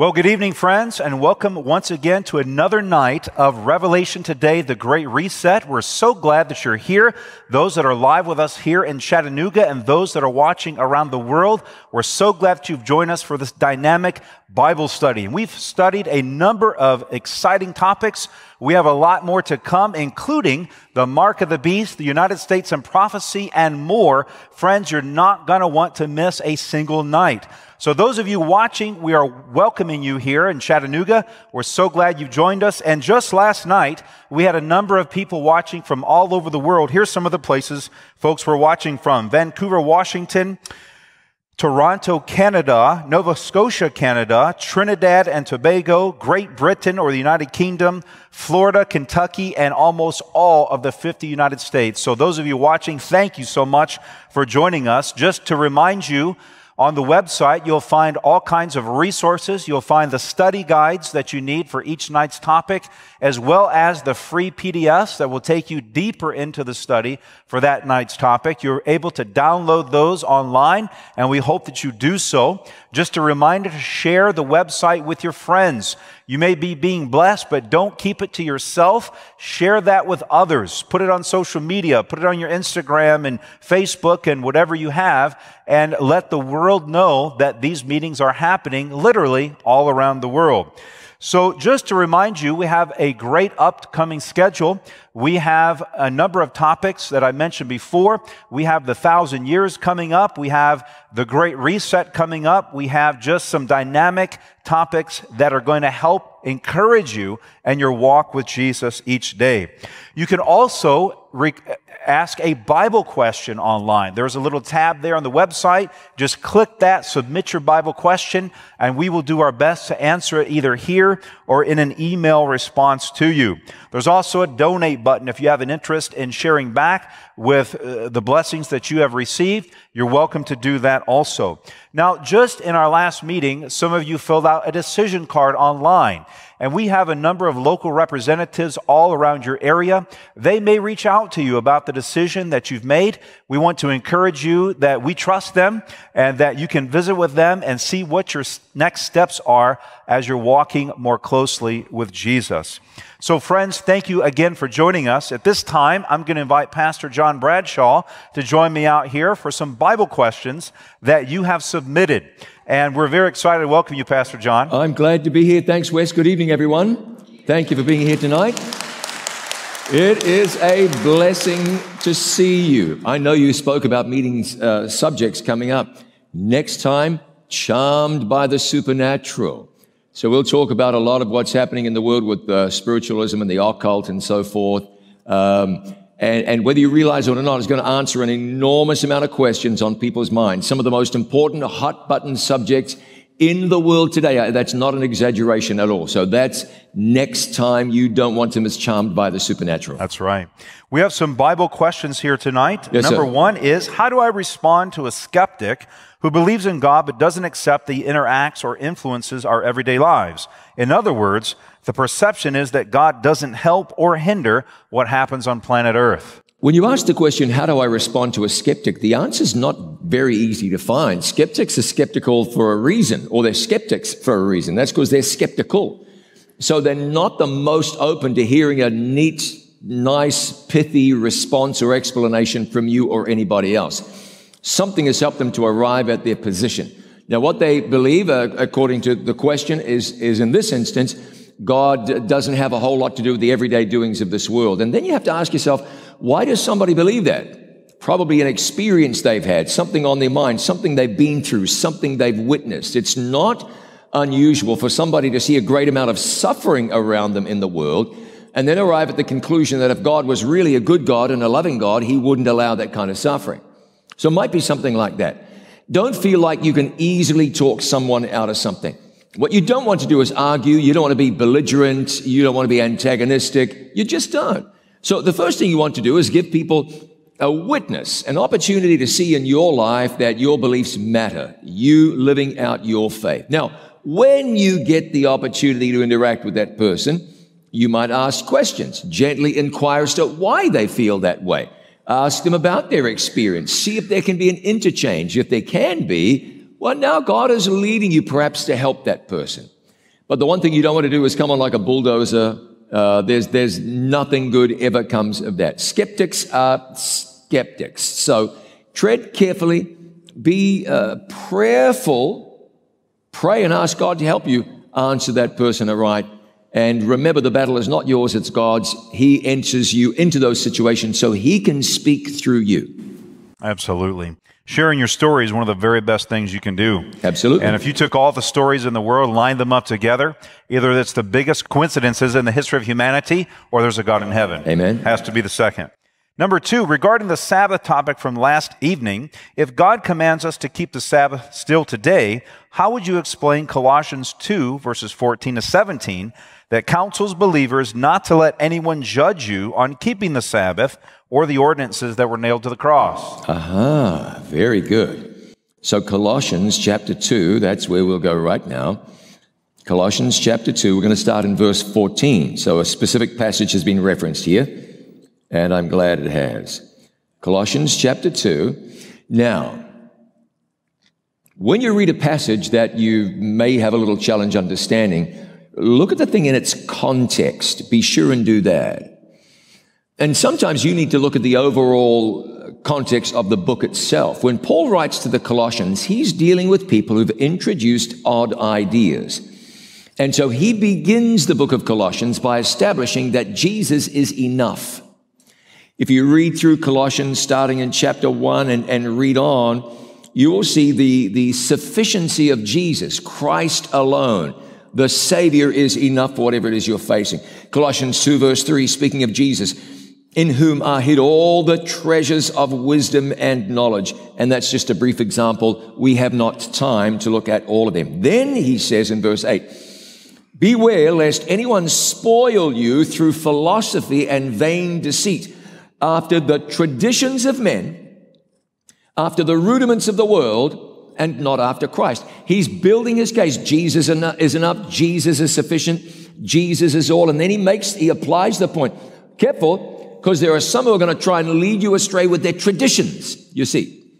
Well, good evening, friends, and welcome once again to another night of Revelation Today, the Great Reset. We're so glad that you're here. Those that are live with us here in Chattanooga and those that are watching around the world, we're so glad that you've joined us for this dynamic Bible study. And we've studied a number of exciting topics. We have a lot more to come, including the mark of the beast, the United States and prophecy, and more. Friends, you're not going to want to miss a single night. So, those of you watching, we are welcoming you here in Chattanooga. We're so glad you've joined us. And just last night, we had a number of people watching from all over the world. Here's some of the places folks were watching from Vancouver, Washington, Toronto, Canada, Nova Scotia, Canada, Trinidad and Tobago, Great Britain or the United Kingdom, Florida, Kentucky, and almost all of the 50 United States. So, those of you watching, thank you so much for joining us. Just to remind you, on the website, you'll find all kinds of resources. You'll find the study guides that you need for each night's topic, as well as the free PDFs that will take you deeper into the study for that night's topic. You're able to download those online, and we hope that you do so. Just a reminder to share the website with your friends. You may be being blessed, but don't keep it to yourself. Share that with others. Put it on social media, put it on your Instagram and Facebook and whatever you have, and let the world know that these meetings are happening literally all around the world. So just to remind you, we have a great upcoming schedule. We have a number of topics that I mentioned before. We have the thousand years coming up. We have the great reset coming up. We have just some dynamic topics that are going to help encourage you and your walk with Jesus each day. You can also ask a Bible question online. There's a little tab there on the website. Just click that, submit your Bible question, and we will do our best to answer it either here or in an email response to you. There's also a donate button if you have an interest in sharing back with uh, the blessings that you have received. You're welcome to do that also. Now, just in our last meeting, some of you filled out a decision card online. And we have a number of local representatives all around your area. They may reach out to you about the decision that you've made. We want to encourage you that we trust them and that you can visit with them and see what your next steps are as you're walking more closely with Jesus. So, friends, thank you again for joining us. At this time, I'm going to invite Pastor John Bradshaw to join me out here for some Bible questions that you have submitted. And we're very excited to welcome you, Pastor John. I'm glad to be here. Thanks, Wes. Good evening, everyone. Thank you for being here tonight. It is a blessing to see you. I know you spoke about meetings, uh, subjects coming up. Next time, charmed by the supernatural. So we'll talk about a lot of what's happening in the world with uh, spiritualism and the occult and so forth. Um, and, and, whether you realize it or not, it's going to answer an enormous amount of questions on people's minds. Some of the most important hot button subjects in the world today. Uh, that's not an exaggeration at all. So that's next time you don't want to miss charmed by the supernatural. That's right. We have some Bible questions here tonight. Yes, Number sir. one is, how do I respond to a skeptic who believes in God but doesn't accept that he interacts or influences our everyday lives? In other words, the perception is that God doesn't help or hinder what happens on planet Earth. When you ask the question, how do I respond to a skeptic? The answer is not very easy to find. Skeptics are skeptical for a reason, or they're skeptics for a reason. That's because they're skeptical. So they're not the most open to hearing a neat, nice, pithy response or explanation from you or anybody else. Something has helped them to arrive at their position. Now, what they believe, uh, according to the question, is, is in this instance, God doesn't have a whole lot to do with the everyday doings of this world. And then you have to ask yourself, why does somebody believe that? Probably an experience they've had, something on their mind, something they've been through, something they've witnessed. It's not unusual for somebody to see a great amount of suffering around them in the world and then arrive at the conclusion that if God was really a good God and a loving God, he wouldn't allow that kind of suffering. So it might be something like that. Don't feel like you can easily talk someone out of something. What you don't want to do is argue. You don't want to be belligerent. You don't want to be antagonistic. You just don't. So the first thing you want to do is give people a witness, an opportunity to see in your life that your beliefs matter, you living out your faith. Now, when you get the opportunity to interact with that person, you might ask questions, gently inquire as to why they feel that way. Ask them about their experience. See if there can be an interchange. If there can be, well, now God is leading you perhaps to help that person. But the one thing you don't want to do is come on like a bulldozer. Uh, there's, there's nothing good ever comes of that. Skeptics are skeptics. So tread carefully, be uh, prayerful, pray and ask God to help you answer that person aright. And remember, the battle is not yours, it's God's. He enters you into those situations so He can speak through you. Absolutely. Sharing your story is one of the very best things you can do. Absolutely. And if you took all the stories in the world, lined them up together, either it's the biggest coincidences in the history of humanity or there's a God in heaven. Amen. Has to be the second. Number two, regarding the Sabbath topic from last evening, if God commands us to keep the Sabbath still today, how would you explain Colossians 2, verses 14 to 17, that counsels believers not to let anyone judge you on keeping the Sabbath or the ordinances that were nailed to the cross? Aha, very good. So, Colossians chapter 2, that's where we'll go right now. Colossians chapter 2, we're going to start in verse 14. So, a specific passage has been referenced here and I'm glad it has. Colossians chapter 2. Now, when you read a passage that you may have a little challenge understanding, look at the thing in its context. Be sure and do that. And sometimes you need to look at the overall context of the book itself. When Paul writes to the Colossians, he's dealing with people who've introduced odd ideas. And so he begins the book of Colossians by establishing that Jesus is enough. If you read through Colossians starting in chapter 1 and, and read on, you will see the, the sufficiency of Jesus, Christ alone. The Savior is enough for whatever it is you're facing. Colossians 2 verse 3, speaking of Jesus, in whom are hid all the treasures of wisdom and knowledge. And that's just a brief example. We have not time to look at all of them. Then he says in verse 8, Beware lest anyone spoil you through philosophy and vain deceit after the traditions of men, after the rudiments of the world, and not after Christ. He's building his case. Jesus is enough. Jesus is sufficient. Jesus is all. And then he makes, he applies the point. Careful, because there are some who are going to try and lead you astray with their traditions, you see.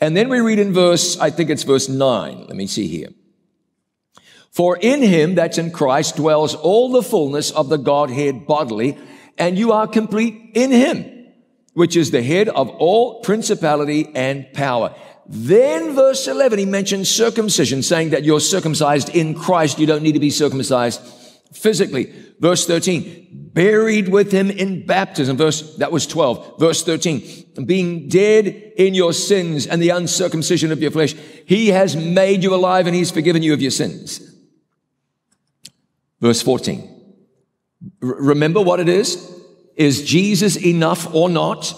And then we read in verse, I think it's verse 9. Let me see here. For in him, that's in Christ, dwells all the fullness of the Godhead bodily, and you are complete in him which is the head of all principality and power. Then verse 11, he mentions circumcision, saying that you're circumcised in Christ. You don't need to be circumcised physically. Verse 13, buried with him in baptism. Verse, that was 12. Verse 13, being dead in your sins and the uncircumcision of your flesh. He has made you alive and he's forgiven you of your sins. Verse 14. R- remember what it is? Is Jesus enough or not?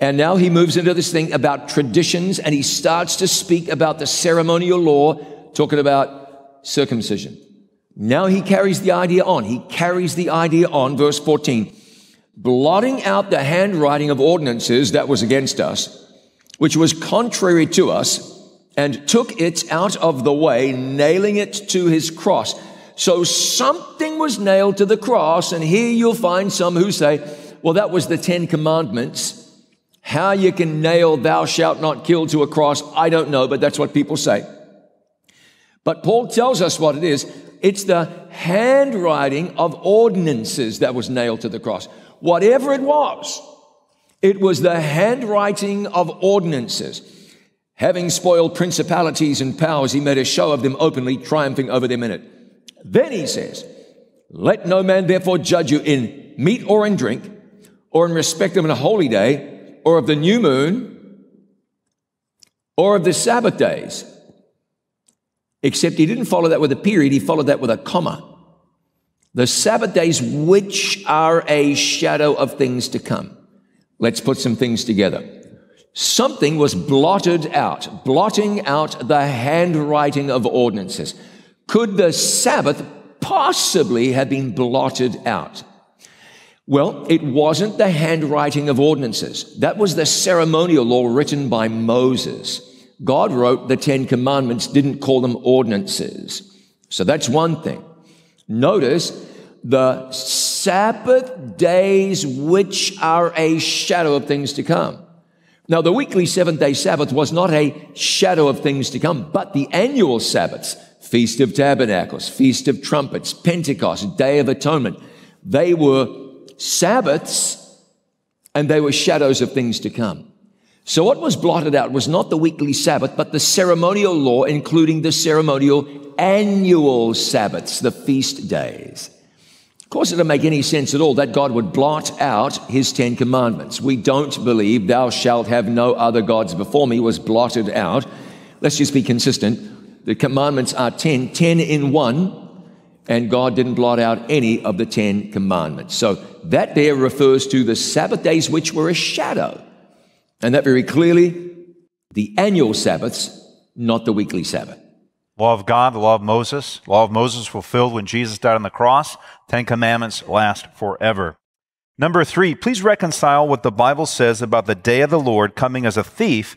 And now he moves into this thing about traditions and he starts to speak about the ceremonial law, talking about circumcision. Now he carries the idea on. He carries the idea on, verse 14, blotting out the handwriting of ordinances that was against us, which was contrary to us, and took it out of the way, nailing it to his cross. So something was nailed to the cross, and here you'll find some who say, well, that was the Ten Commandments. How you can nail thou shalt not kill to a cross, I don't know, but that's what people say. But Paul tells us what it is. It's the handwriting of ordinances that was nailed to the cross. Whatever it was, it was the handwriting of ordinances. Having spoiled principalities and powers, he made a show of them openly, triumphing over them in it. Then he says, Let no man therefore judge you in meat or in drink, or in respect of a holy day, or of the new moon, or of the Sabbath days. Except he didn't follow that with a period, he followed that with a comma. The Sabbath days, which are a shadow of things to come. Let's put some things together. Something was blotted out, blotting out the handwriting of ordinances. Could the Sabbath possibly have been blotted out? Well, it wasn't the handwriting of ordinances. That was the ceremonial law written by Moses. God wrote the Ten Commandments, didn't call them ordinances. So that's one thing. Notice the Sabbath days, which are a shadow of things to come. Now, the weekly seventh day Sabbath was not a shadow of things to come, but the annual Sabbaths, Feast of Tabernacles, Feast of Trumpets, Pentecost, Day of Atonement, they were Sabbaths and they were shadows of things to come. So what was blotted out was not the weekly Sabbath, but the ceremonial law, including the ceremonial annual Sabbaths, the feast days. Of course, it doesn't make any sense at all that God would blot out his Ten Commandments. We don't believe thou shalt have no other gods before me was blotted out. Let's just be consistent. The commandments are 10, 10 in one, and God didn't blot out any of the Ten Commandments. So that there refers to the Sabbath days, which were a shadow. And that very clearly, the annual Sabbaths, not the weekly Sabbath. Law of God, the law of Moses. Law of Moses fulfilled when Jesus died on the cross. Ten Commandments last forever. Number three, please reconcile what the Bible says about the day of the Lord coming as a thief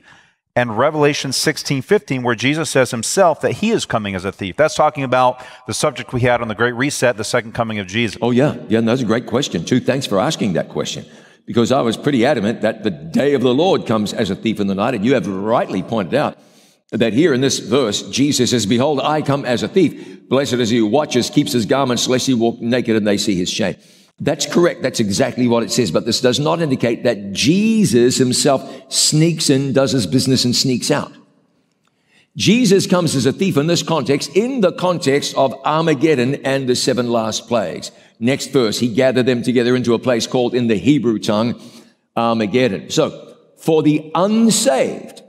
and Revelation 16, 15, where Jesus says himself that he is coming as a thief. That's talking about the subject we had on the Great Reset, the second coming of Jesus. Oh, yeah. Yeah, that's a great question, too. Thanks for asking that question. Because I was pretty adamant that the day of the Lord comes as a thief in the night, and you have rightly pointed out that here in this verse, Jesus says, Behold, I come as a thief. Blessed is he who watches, keeps his garments, lest he walk naked and they see his shame. That's correct. That's exactly what it says. But this does not indicate that Jesus himself sneaks in, does his business, and sneaks out. Jesus comes as a thief in this context, in the context of Armageddon and the seven last plagues. Next verse, he gathered them together into a place called in the Hebrew tongue Armageddon. So, for the unsaved,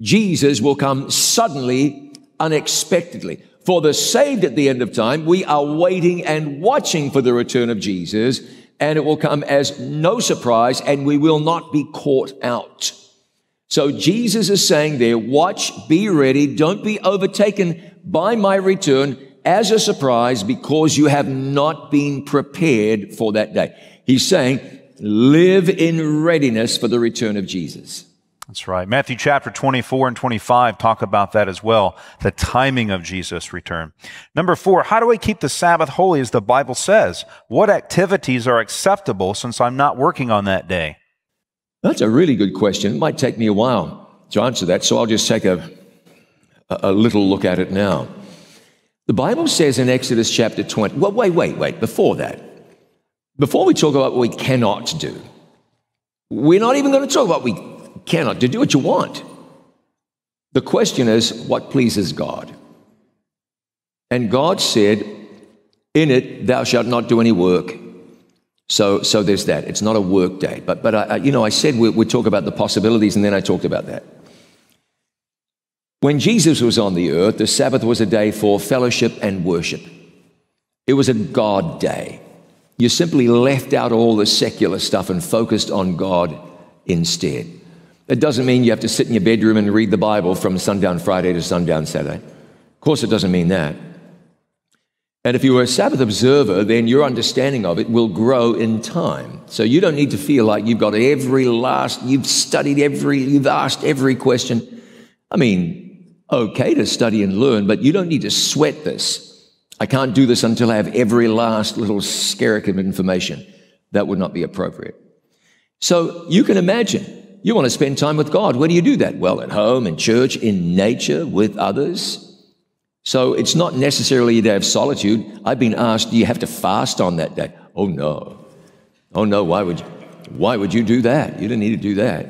Jesus will come suddenly, unexpectedly. For the saved at the end of time, we are waiting and watching for the return of Jesus, and it will come as no surprise, and we will not be caught out. So Jesus is saying there, watch, be ready, don't be overtaken by my return as a surprise because you have not been prepared for that day. He's saying, live in readiness for the return of Jesus. That's right. Matthew chapter 24 and 25 talk about that as well, the timing of Jesus' return. Number four, how do I keep the Sabbath holy as the Bible says? What activities are acceptable since I'm not working on that day? That's a really good question. It might take me a while to answer that, so I'll just take a, a little look at it now. The Bible says in Exodus chapter 20, well, wait, wait, wait, before that, before we talk about what we cannot do, we're not even going to talk about what we cannot to do what you want. The question is, what pleases God? And God said, In it, thou shalt not do any work. So, so there's that. It's not a work day. But, but I, you know, I said we, would talk about the possibilities, and then I talked about that. When Jesus was on the earth, the Sabbath was a day for fellowship and worship. It was a God day. You simply left out all the secular stuff and focused on God instead. It doesn't mean you have to sit in your bedroom and read the Bible from sundown Friday to sundown Saturday. Of course, it doesn't mean that. And if you were a Sabbath observer, then your understanding of it will grow in time. So you don't need to feel like you've got every last, you've studied every, you've asked every question. I mean, okay to study and learn, but you don't need to sweat this. I can't do this until I have every last little skerrick of information. That would not be appropriate. So you can imagine you want to spend time with God. Where do you do that? Well, at home, in church, in nature, with others. So it's not necessarily a day of solitude. I've been asked, do you have to fast on that day? Oh, no. Oh, no. Why would you, why would you do that? You don't need to do that.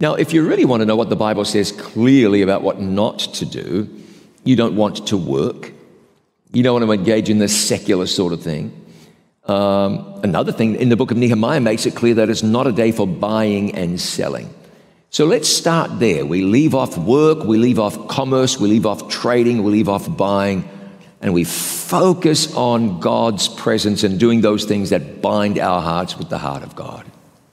Now, if you really want to know what the Bible says clearly about what not to do, you don't want to work. You don't want to engage in this secular sort of thing. Um, another thing in the book of Nehemiah makes it clear that it's not a day for buying and selling. So let's start there. We leave off work, we leave off commerce, we leave off trading, we leave off buying, and we focus on God's presence and doing those things that bind our hearts with the heart of God.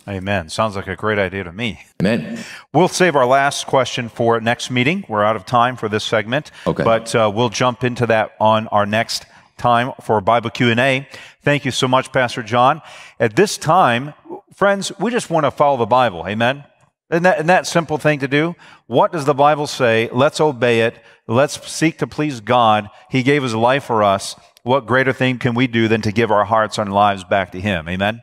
Amen. Sounds like a great idea to me. Amen. We'll save our last question for next meeting. We're out of time for this segment, okay. but uh, we'll jump into that on our next time for Bible Q&A. Thank you so much, Pastor John. At this time, friends, we just want to follow the Bible. Amen. Isn't that, isn't that simple thing to do? What does the Bible say? Let's obey it. Let's seek to please God. He gave his life for us. What greater thing can we do than to give our hearts and lives back to him? Amen.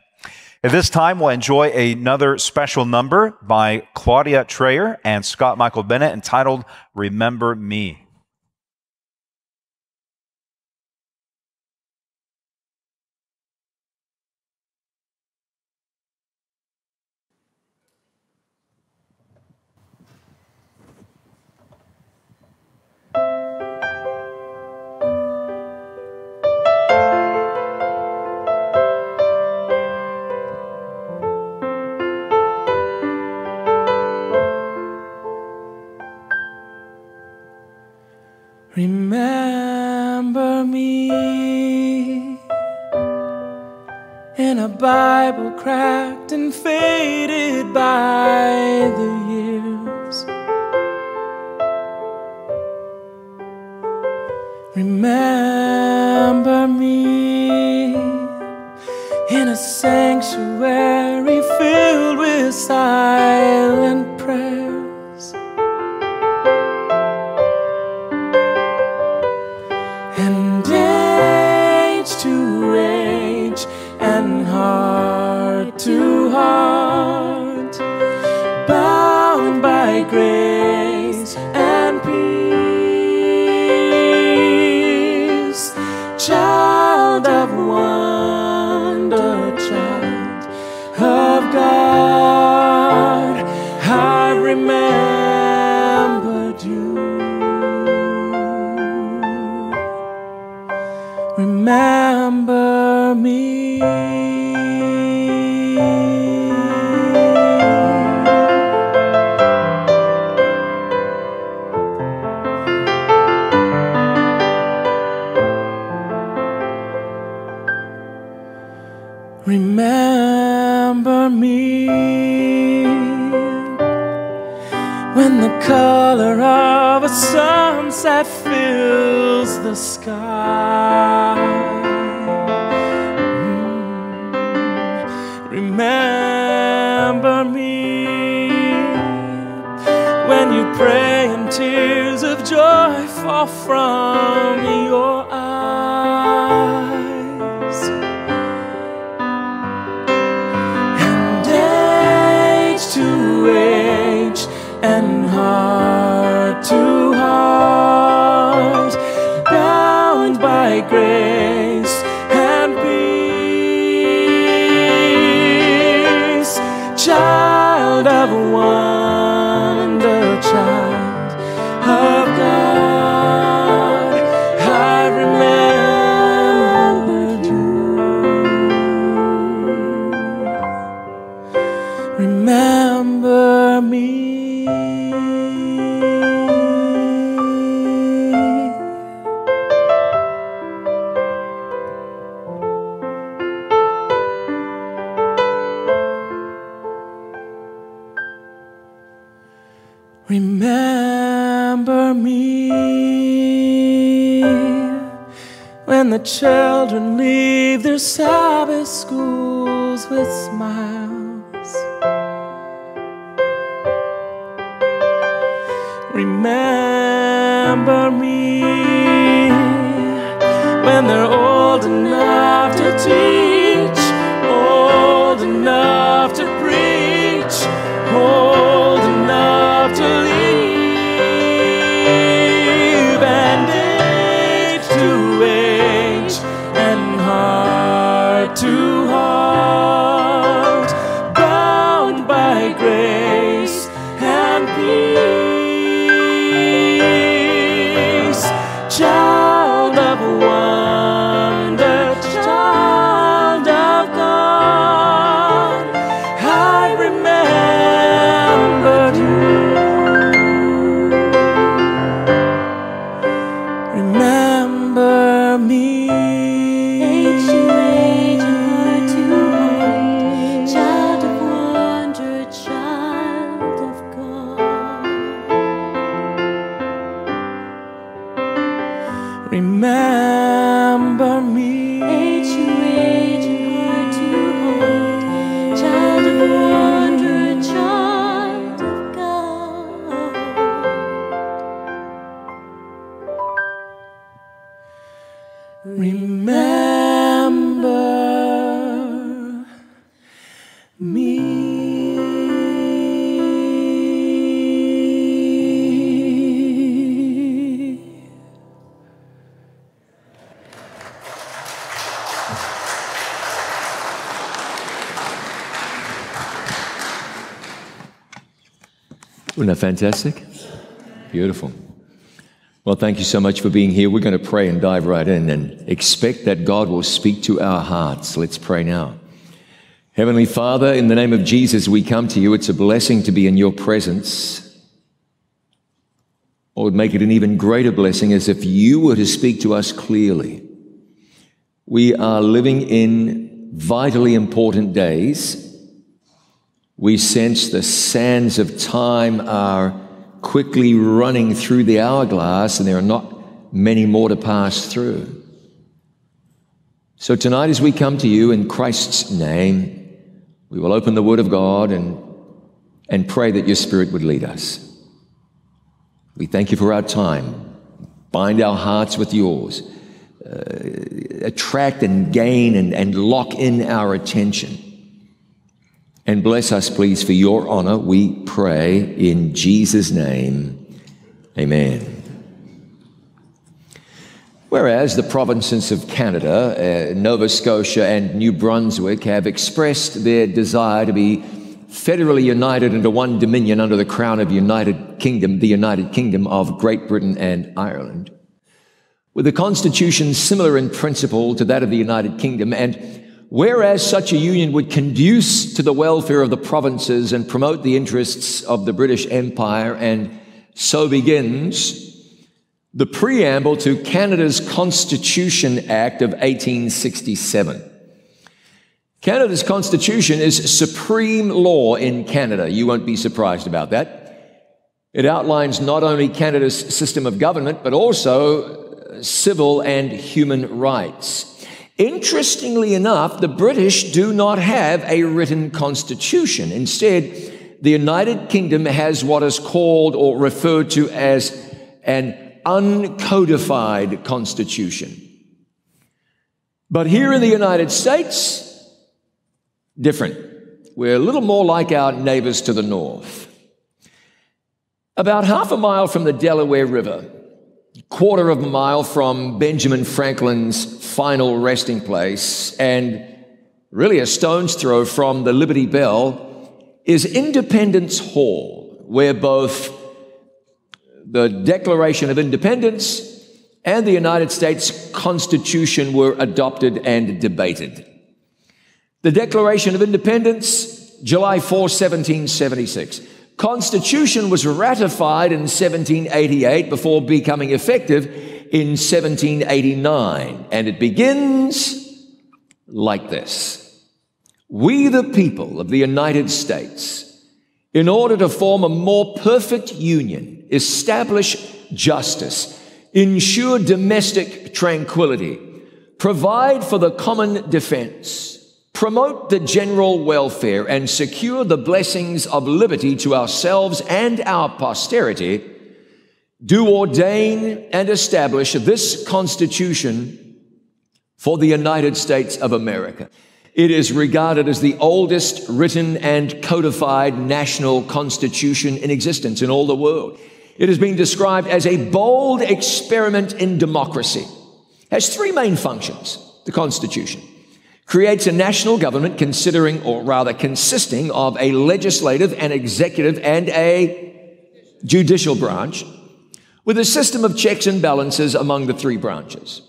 At this time, we'll enjoy another special number by Claudia Treyer and Scott Michael Bennett entitled Remember Me. Remember me in a Bible cracked and faded by the years. Remember me in a sanctuary filled with silent Mm. Remember me when you pray and tears of joy fall from your that fantastic? Beautiful. Well, thank you so much for being here. We're going to pray and dive right in and expect that God will speak to our hearts. Let's pray now. Heavenly Father, in the name of Jesus, we come to you. It's a blessing to be in your presence. Or would make it an even greater blessing as if you were to speak to us clearly. We are living in vitally important days. We sense the sands of time are quickly running through the hourglass, and there are not many more to pass through. So tonight, as we come to you in Christ's name, we will open the Word of God and, and pray that your Spirit would lead us. We thank you for our time. Bind our hearts with yours. Uh, attract and gain and, and lock in our attention. And bless us, please, for your honor, we pray in Jesus' name. Amen. Whereas the provinces of Canada, uh, Nova Scotia, and New Brunswick have expressed their desire to be federally united into one dominion under the crown of United Kingdom, the United Kingdom of Great Britain and Ireland, with a constitution similar in principle to that of the United Kingdom, and whereas such a union would conduce to the welfare of the provinces and promote the interests of the British Empire, and so begins the preamble to Canada's Constitution Act of 1867. Canada's Constitution is supreme law in Canada. You won't be surprised about that. It outlines not only Canada's system of government, but also civil and human rights. Interestingly enough, the British do not have a written constitution. Instead, the United Kingdom has what is called or referred to as an uncodified constitution. But here in the United States, different. We're a little more like our neighbors to the north. About half a mile from the Delaware River, quarter of a mile from Benjamin Franklin's final resting place, and really a stone's throw from the Liberty Bell, is Independence Hall, where both the Declaration of Independence and the United States Constitution were adopted and debated. The Declaration of Independence, July 4, 1776. Constitution was ratified in 1788 before becoming effective in 1789. And it begins like this. We, the people of the United States, in order to form a more perfect union, establish justice, ensure domestic tranquility, provide for the common defense, promote the general welfare, and secure the blessings of liberty to ourselves and our posterity, do ordain and establish this Constitution for the United States of America. It is regarded as the oldest written and codified national constitution in existence in all the world. It has been described as a bold experiment in democracy. It has three main functions, the Constitution. Creates a national government considering, or rather consisting of a legislative and executive and a judicial branch with a system of checks and balances among the three branches.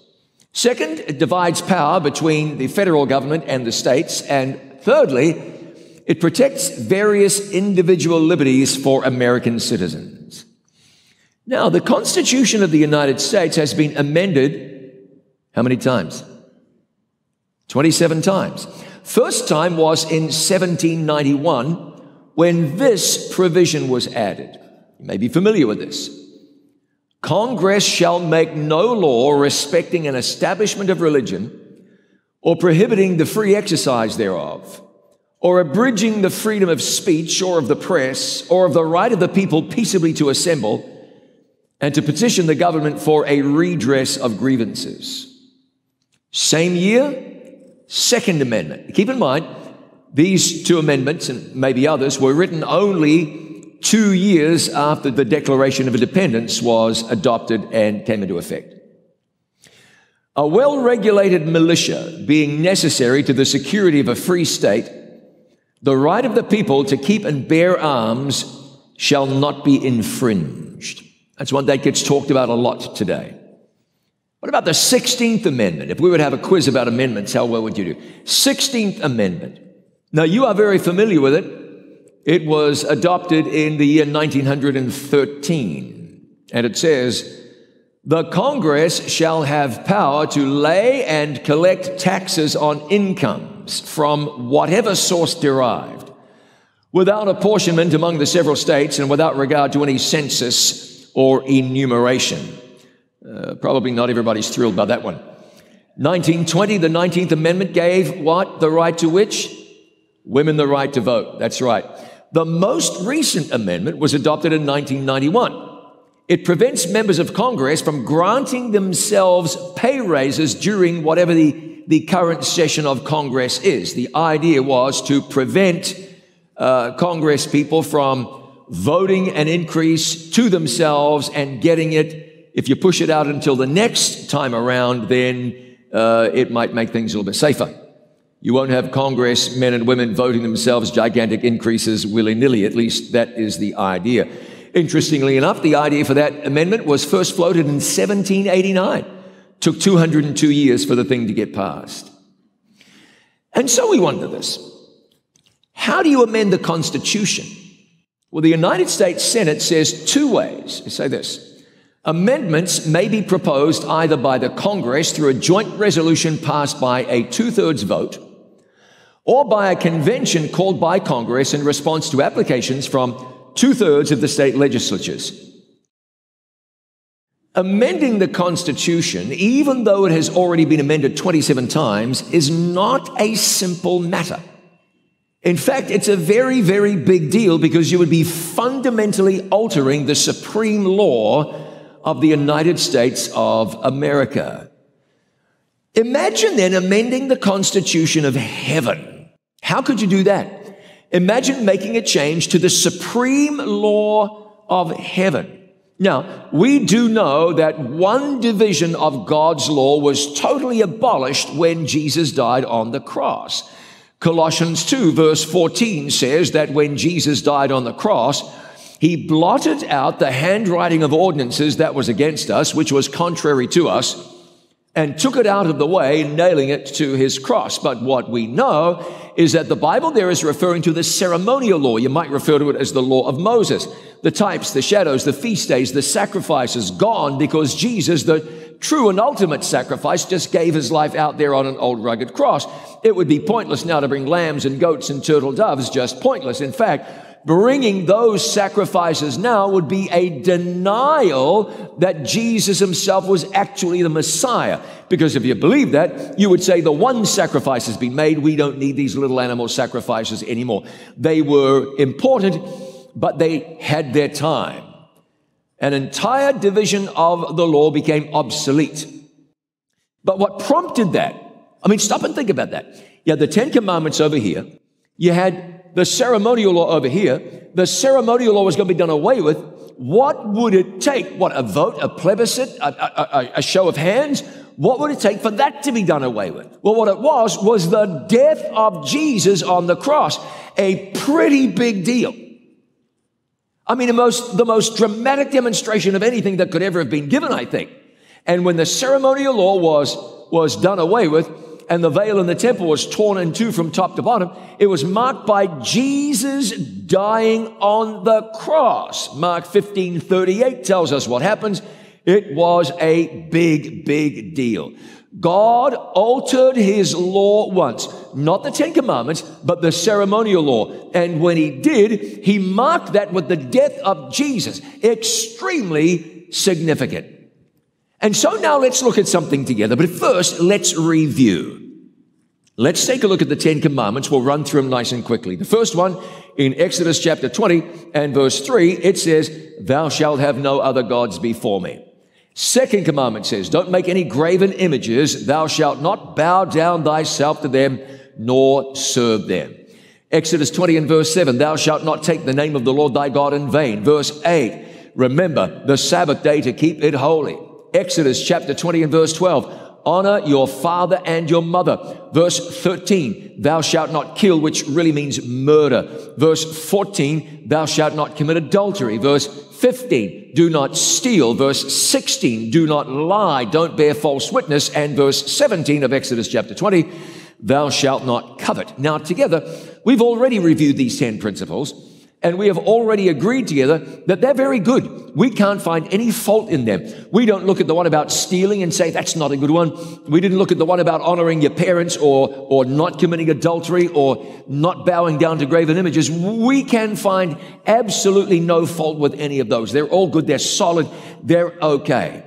Second, it divides power between the federal government and the states. And thirdly, it protects various individual liberties for American citizens. Now, the Constitution of the United States has been amended how many times? 27 times. First time was in 1791 when this provision was added. You may be familiar with this. Congress shall make no law respecting an establishment of religion or prohibiting the free exercise thereof or abridging the freedom of speech or of the press or of the right of the people peaceably to assemble and to petition the government for a redress of grievances. Same year, Second Amendment. Keep in mind, these two amendments and maybe others were written only two years after the Declaration of Independence was adopted and came into effect. A well regulated militia being necessary to the security of a free state, the right of the people to keep and bear arms shall not be infringed. That's one that gets talked about a lot today. What about the 16th Amendment? If we would have a quiz about amendments, how well would you do? 16th Amendment. Now, you are very familiar with it. It was adopted in the year 1913. And it says, the Congress shall have power to lay and collect taxes on incomes from whatever source derived, without apportionment among the several states and without regard to any census or enumeration. Uh, probably not everybody's thrilled by that one. 1920, the 19th Amendment gave what? The right to which? Women the right to vote. That's right. The most recent amendment was adopted in 1991. It prevents members of Congress from granting themselves pay raises during whatever the, the current session of Congress is. The idea was to prevent uh, Congress people from voting an increase to themselves and getting it. If you push it out until the next time around, then uh, it might make things a little bit safer. You won't have Congress men and women voting themselves gigantic increases willy nilly. At least that is the idea. Interestingly enough, the idea for that amendment was first floated in 1789. Took 202 years for the thing to get passed. And so we wonder this. How do you amend the Constitution? Well, the United States Senate says two ways. They say this. Amendments may be proposed either by the Congress through a joint resolution passed by a two thirds vote or by a convention called by Congress in response to applications from two thirds of the state legislatures. Amending the Constitution, even though it has already been amended 27 times, is not a simple matter. In fact, it's a very, very big deal because you would be fundamentally altering the supreme law of the United States of America. Imagine then amending the Constitution of heaven. How could you do that? Imagine making a change to the supreme law of heaven. Now, we do know that one division of God's law was totally abolished when Jesus died on the cross. Colossians 2 verse 14 says that when Jesus died on the cross, he blotted out the handwriting of ordinances that was against us, which was contrary to us, and took it out of the way, nailing it to his cross. But what we know is that the Bible there is referring to the ceremonial law. You might refer to it as the law of Moses. The types, the shadows, the feast days, the sacrifices gone because Jesus, the true and ultimate sacrifice, just gave his life out there on an old rugged cross. It would be pointless now to bring lambs and goats and turtle doves, just pointless. In fact, bringing those sacrifices now would be a denial that Jesus himself was actually the Messiah. Because if you believe that, you would say the one sacrifice has been made. We don't need these little animal sacrifices anymore. They were important, but they had their time. An entire division of the law became obsolete. But what prompted that? I mean, stop and think about that. You had the Ten Commandments over here. You had the ceremonial law over here. The ceremonial law was going to be done away with. What would it take? What, a vote, a plebiscite, a, a, a, show of hands? What would it take for that to be done away with? Well, what it was, was the death of Jesus on the cross. A pretty big deal. I mean, the most, the most dramatic demonstration of anything that could ever have been given, I think. And when the ceremonial law was, was done away with, and the veil in the temple was torn in two from top to bottom, it was marked by Jesus dying on the cross. Mark 15, 38 tells us what happens. It was a big, big deal. God altered his law once, not the Ten Commandments, but the ceremonial law. And when he did, he marked that with the death of Jesus. Extremely significant. And so now let's look at something together. But first, let's review. Let's take a look at the Ten Commandments. We'll run through them nice and quickly. The first one in Exodus chapter 20 and verse 3, it says, Thou shalt have no other gods before me. Second commandment says, Don't make any graven images. Thou shalt not bow down thyself to them, nor serve them. Exodus 20 and verse 7, Thou shalt not take the name of the Lord thy God in vain. Verse 8, Remember the Sabbath day to keep it holy. Exodus chapter 20 and verse 12, Honor your father and your mother. Verse 13, thou shalt not kill, which really means murder. Verse 14, thou shalt not commit adultery. Verse 15, do not steal. Verse 16, do not lie. Don't bear false witness. And verse 17 of Exodus chapter 20, thou shalt not covet. Now together, we've already reviewed these 10 principles and we have already agreed together that they're very good. We can't find any fault in them. We don't look at the one about stealing and say that's not a good one. We didn't look at the one about honoring your parents or, or not committing adultery or not bowing down to graven images. We can find absolutely no fault with any of those. They're all good. They're solid. They're okay.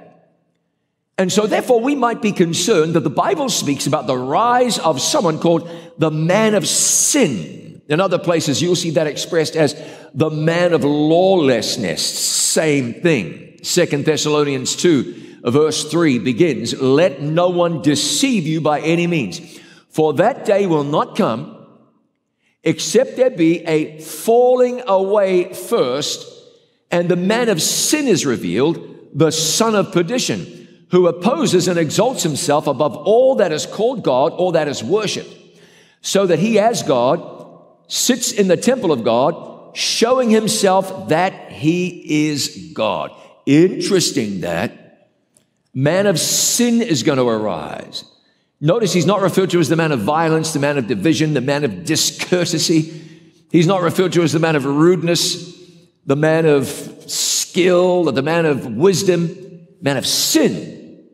And so therefore we might be concerned that the Bible speaks about the rise of someone called the man of sin. In other places, you'll see that expressed as the man of lawlessness. Same thing. Second Thessalonians 2, verse 3 begins, Let no one deceive you by any means, for that day will not come except there be a falling away first, and the man of sin is revealed, the son of perdition, who opposes and exalts himself above all that is called God or that is worshiped, so that he as God sits in the temple of God, showing himself that he is God. Interesting that man of sin is going to arise. Notice he's not referred to as the man of violence, the man of division, the man of discourtesy. He's not referred to as the man of rudeness, the man of skill, or the man of wisdom, man of sin.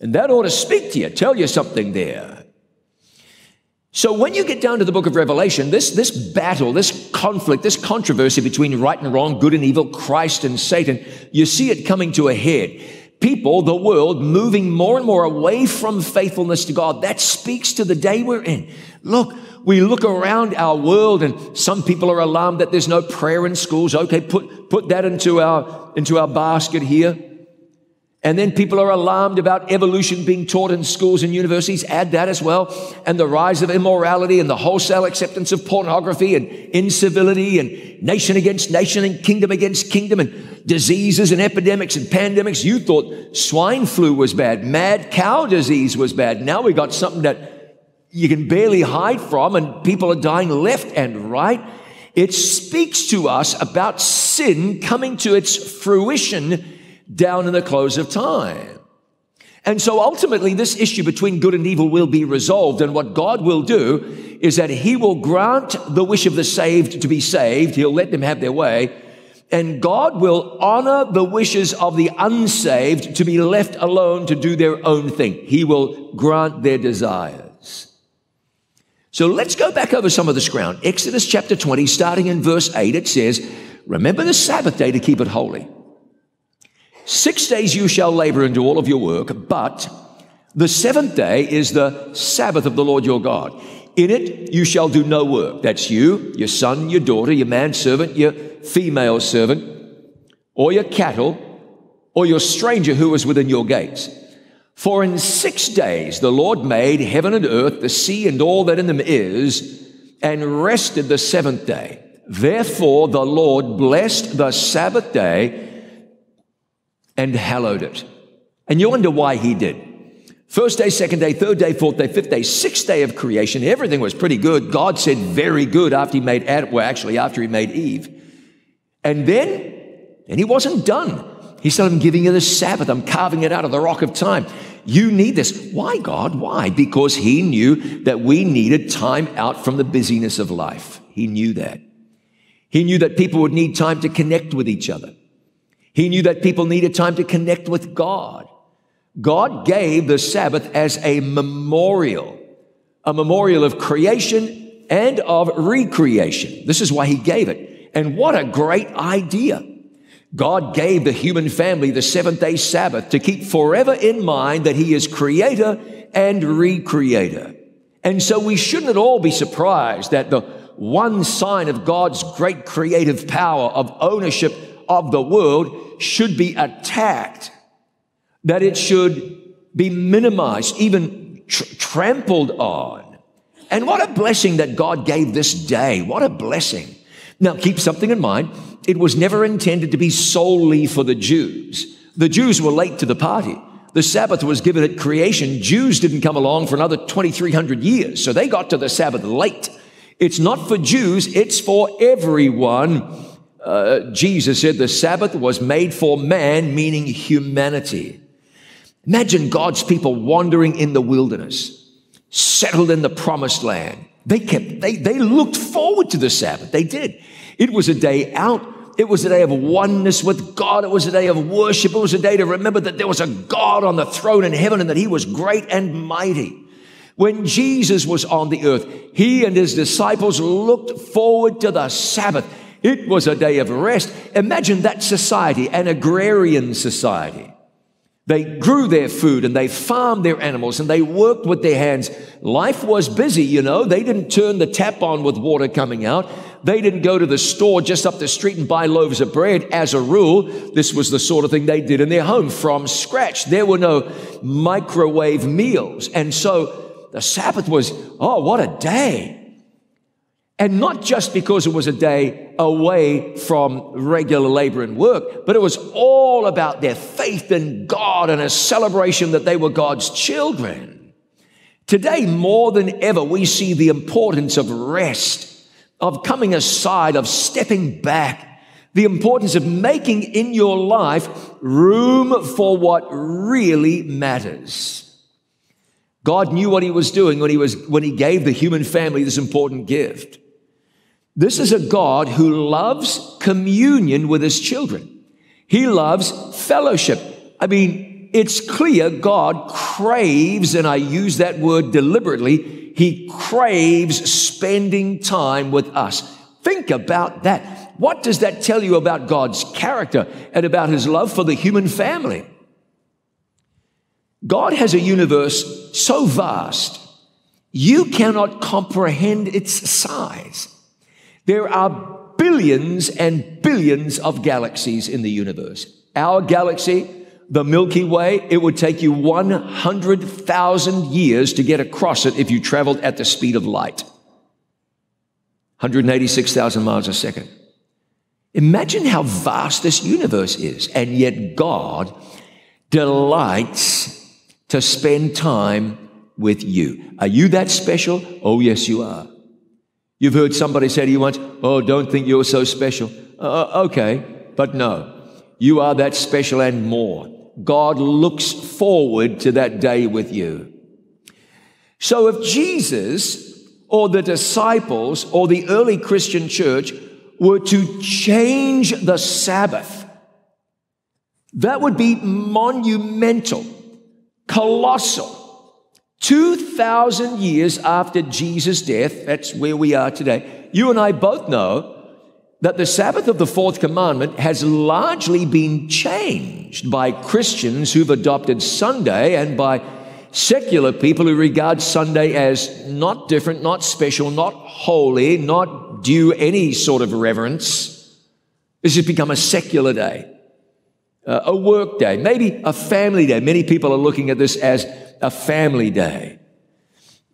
And that ought to speak to you, tell you something there. So when you get down to the book of Revelation, this, this battle, this conflict, this controversy between right and wrong, good and evil, Christ and Satan, you see it coming to a head. People, the world, moving more and more away from faithfulness to God. That speaks to the day we're in. Look, we look around our world and some people are alarmed that there's no prayer in schools. Okay, put, put that into our, into our basket here. And then people are alarmed about evolution being taught in schools and universities. Add that as well. And the rise of immorality and the wholesale acceptance of pornography and incivility and nation against nation and kingdom against kingdom and diseases and epidemics and pandemics. You thought swine flu was bad. Mad cow disease was bad. Now we got something that you can barely hide from and people are dying left and right. It speaks to us about sin coming to its fruition down in the close of time. And so ultimately, this issue between good and evil will be resolved. And what God will do is that He will grant the wish of the saved to be saved. He'll let them have their way. And God will honor the wishes of the unsaved to be left alone to do their own thing. He will grant their desires. So let's go back over some of this ground. Exodus chapter 20, starting in verse 8, it says, Remember the Sabbath day to keep it holy. Six days you shall labor and do all of your work, but the seventh day is the Sabbath of the Lord your God. In it you shall do no work. That's you, your son, your daughter, your manservant, your female servant, or your cattle, or your stranger who is within your gates. For in six days the Lord made heaven and earth, the sea and all that in them is, and rested the seventh day. Therefore the Lord blessed the Sabbath day and hallowed it. And you wonder why he did. First day, second day, third day, fourth day, fifth day, sixth day of creation, everything was pretty good. God said very good after he made Adam, well, actually after he made Eve. And then, and he wasn't done. He said, I'm giving you the Sabbath. I'm carving it out of the rock of time. You need this. Why, God? Why? Because he knew that we needed time out from the busyness of life. He knew that. He knew that people would need time to connect with each other. He knew that people needed time to connect with God. God gave the Sabbath as a memorial, a memorial of creation and of recreation. This is why he gave it. And what a great idea. God gave the human family the seventh day Sabbath to keep forever in mind that he is creator and recreator. And so we shouldn't at all be surprised that the one sign of God's great creative power of ownership of the world should be attacked, that it should be minimized, even tr- trampled on. And what a blessing that God gave this day. What a blessing. Now, keep something in mind. It was never intended to be solely for the Jews. The Jews were late to the party. The Sabbath was given at creation. Jews didn't come along for another 2,300 years, so they got to the Sabbath late. It's not for Jews, it's for everyone. Uh, Jesus said the Sabbath was made for man, meaning humanity. Imagine God's people wandering in the wilderness, settled in the promised land. They kept, they, they looked forward to the Sabbath. They did. It was a day out. It was a day of oneness with God. It was a day of worship. It was a day to remember that there was a God on the throne in heaven and that he was great and mighty. When Jesus was on the earth, he and his disciples looked forward to the Sabbath. It was a day of rest. Imagine that society, an agrarian society. They grew their food and they farmed their animals and they worked with their hands. Life was busy, you know. They didn't turn the tap on with water coming out. They didn't go to the store just up the street and buy loaves of bread. As a rule, this was the sort of thing they did in their home from scratch. There were no microwave meals. And so the Sabbath was, oh, what a day. And not just because it was a day away from regular labor and work, but it was all about their faith in God and a celebration that they were God's children. Today, more than ever, we see the importance of rest, of coming aside, of stepping back, the importance of making in your life room for what really matters. God knew what he was doing when he was, when he gave the human family this important gift. This is a God who loves communion with his children. He loves fellowship. I mean, it's clear God craves, and I use that word deliberately, he craves spending time with us. Think about that. What does that tell you about God's character and about his love for the human family? God has a universe so vast, you cannot comprehend its size. There are billions and billions of galaxies in the universe. Our galaxy, the Milky Way, it would take you 100,000 years to get across it if you traveled at the speed of light. 186,000 miles a second. Imagine how vast this universe is, and yet God delights to spend time with you. Are you that special? Oh, yes, you are. You've heard somebody say to you once, Oh, don't think you're so special. Uh, okay, but no, you are that special and more. God looks forward to that day with you. So if Jesus or the disciples or the early Christian church were to change the Sabbath, that would be monumental, colossal. 2,000 years after Jesus' death, that's where we are today, you and I both know that the Sabbath of the fourth commandment has largely been changed by Christians who've adopted Sunday and by secular people who regard Sunday as not different, not special, not holy, not due any sort of reverence. This has become a secular day, uh, a work day, maybe a family day. Many people are looking at this as a family day.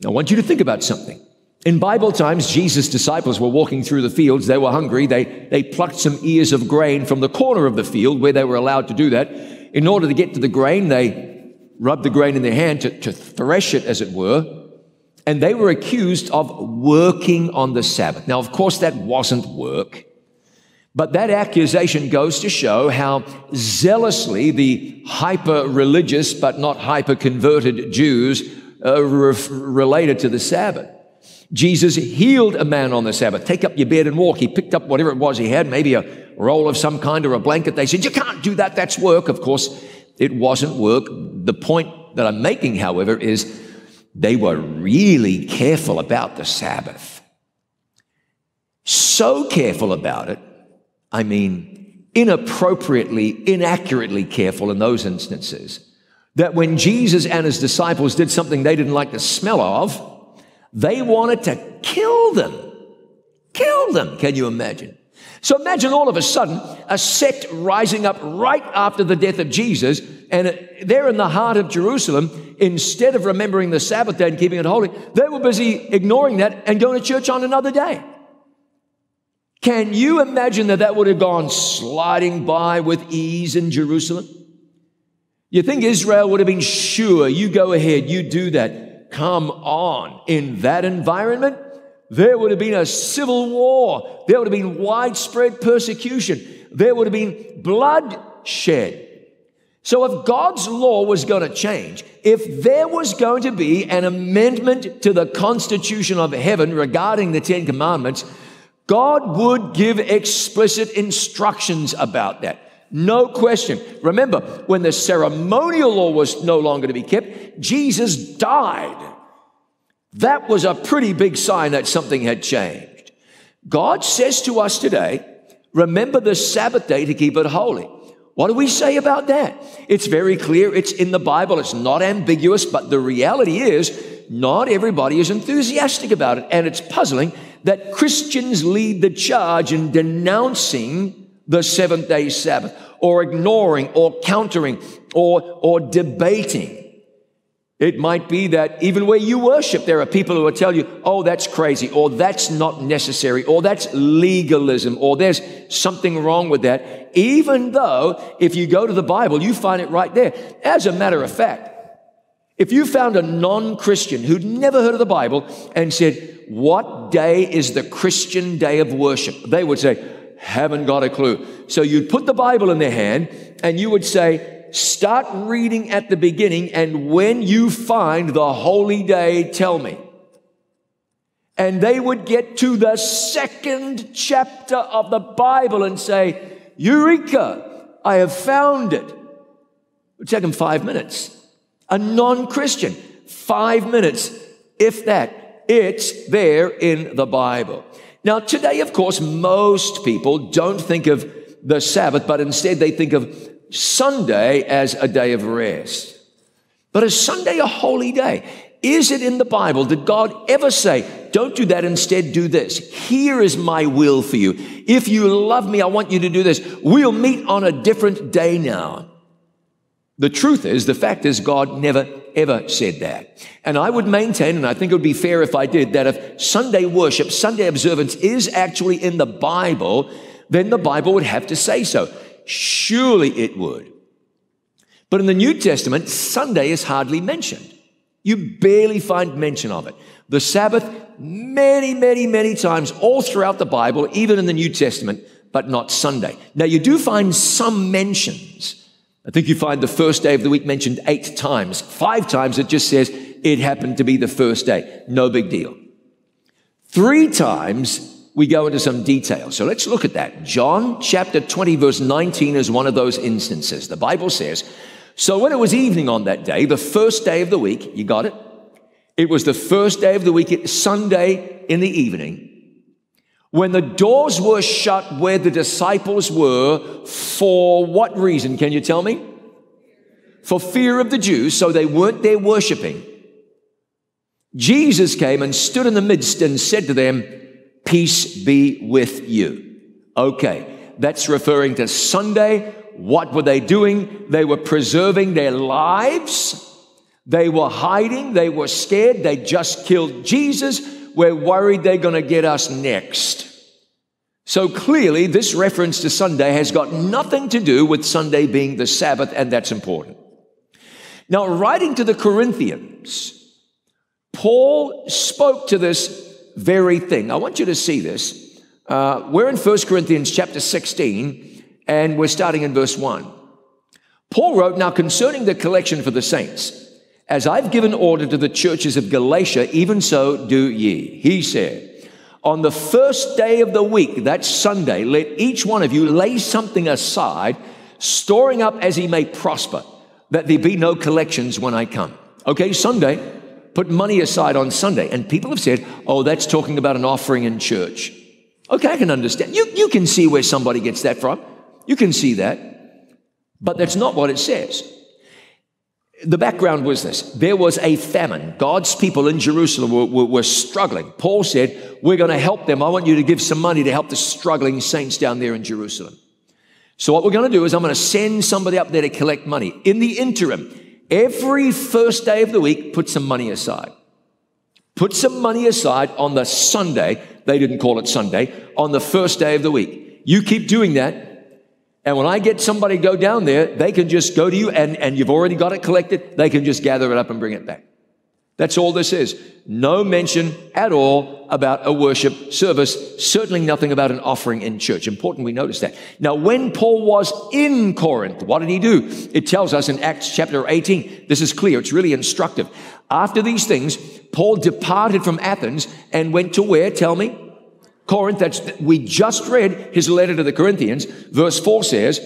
I want you to think about something. In Bible times, Jesus' disciples were walking through the fields. They were hungry. They, they plucked some ears of grain from the corner of the field where they were allowed to do that. In order to get to the grain, they rubbed the grain in their hand to, to thresh it, as it were. And they were accused of working on the Sabbath. Now, of course, that wasn't work. But that accusation goes to show how zealously the hyper religious but not hyper converted Jews uh, re- related to the Sabbath. Jesus healed a man on the Sabbath. Take up your bed and walk. He picked up whatever it was he had, maybe a roll of some kind or a blanket. They said, You can't do that. That's work. Of course, it wasn't work. The point that I'm making, however, is they were really careful about the Sabbath. So careful about it I mean, inappropriately, inaccurately careful in those instances. That when Jesus and his disciples did something they didn't like the smell of, they wanted to kill them. Kill them, can you imagine? So imagine all of a sudden a sect rising up right after the death of Jesus, and they're in the heart of Jerusalem. Instead of remembering the Sabbath day and keeping it holy, they were busy ignoring that and going to church on another day. Can you imagine that that would have gone sliding by with ease in Jerusalem? You think Israel would have been sure, you go ahead, you do that. Come on. In that environment, there would have been a civil war. There would have been widespread persecution. There would have been bloodshed. So if God's law was going to change, if there was going to be an amendment to the constitution of heaven regarding the Ten Commandments, God would give explicit instructions about that. No question. Remember, when the ceremonial law was no longer to be kept, Jesus died. That was a pretty big sign that something had changed. God says to us today, remember the Sabbath day to keep it holy. What do we say about that? It's very clear. It's in the Bible. It's not ambiguous, but the reality is not everybody is enthusiastic about it. And it's puzzling that Christians lead the charge in denouncing the seventh day Sabbath or ignoring or countering or, or debating. It might be that even where you worship, there are people who will tell you, oh, that's crazy, or that's not necessary, or that's legalism, or there's something wrong with that. Even though if you go to the Bible, you find it right there. As a matter of fact, if you found a non Christian who'd never heard of the Bible and said, What day is the Christian day of worship? They would say, Haven't got a clue. So you'd put the Bible in their hand and you would say, Start reading at the beginning, and when you find the holy day, tell me. And they would get to the second chapter of the Bible and say, Eureka, I have found it. It would take them five minutes. A non Christian, five minutes, if that. It's there in the Bible. Now, today, of course, most people don't think of the Sabbath, but instead they think of Sunday as a day of rest. But is Sunday a holy day? Is it in the Bible? Did God ever say, don't do that, instead do this? Here is my will for you. If you love me, I want you to do this. We'll meet on a different day now. The truth is, the fact is, God never ever said that. And I would maintain, and I think it would be fair if I did, that if Sunday worship, Sunday observance is actually in the Bible, then the Bible would have to say so. Surely it would. But in the New Testament, Sunday is hardly mentioned. You barely find mention of it. The Sabbath, many, many, many times all throughout the Bible, even in the New Testament, but not Sunday. Now, you do find some mentions. I think you find the first day of the week mentioned eight times. Five times it just says it happened to be the first day. No big deal. Three times we go into some detail. So let's look at that. John chapter 20, verse 19 is one of those instances. The Bible says, So when it was evening on that day, the first day of the week, you got it? It was the first day of the week, Sunday in the evening, when the doors were shut where the disciples were, for what reason? Can you tell me? For fear of the Jews, so they weren't there worshiping. Jesus came and stood in the midst and said to them, Peace be with you. Okay, that's referring to Sunday. What were they doing? They were preserving their lives. They were hiding. They were scared. They just killed Jesus. We're worried they're going to get us next. So clearly, this reference to Sunday has got nothing to do with Sunday being the Sabbath, and that's important. Now, writing to the Corinthians, Paul spoke to this very thing. I want you to see this. Uh, we're in 1 Corinthians chapter 16, and we're starting in verse 1. Paul wrote, Now concerning the collection for the saints, as I've given order to the churches of Galatia, even so do ye. He said, On the first day of the week, that's Sunday, let each one of you lay something aside, storing up as he may prosper, that there be no collections when I come. Okay, Sunday, put money aside on Sunday. And people have said, oh, that's talking about an offering in church. Okay, I can understand. You, you can see where somebody gets that from. You can see that. But that's not what it says. The background was this there was a famine. God's people in Jerusalem were, were, were struggling. Paul said, We're going to help them. I want you to give some money to help the struggling saints down there in Jerusalem. So, what we're going to do is, I'm going to send somebody up there to collect money. In the interim, Every first day of the week, put some money aside. Put some money aside on the Sunday. They didn't call it Sunday, on the first day of the week. You keep doing that. And when I get somebody to go down there, they can just go to you and, and you've already got it collected. They can just gather it up and bring it back. That's all this is. No mention at all about a worship service. Certainly nothing about an offering in church. Important we notice that. Now, when Paul was in Corinth, what did he do? It tells us in Acts chapter 18. This is clear. It's really instructive. After these things, Paul departed from Athens and went to where? Tell me. Corinth. That's, we just read his letter to the Corinthians. Verse 4 says,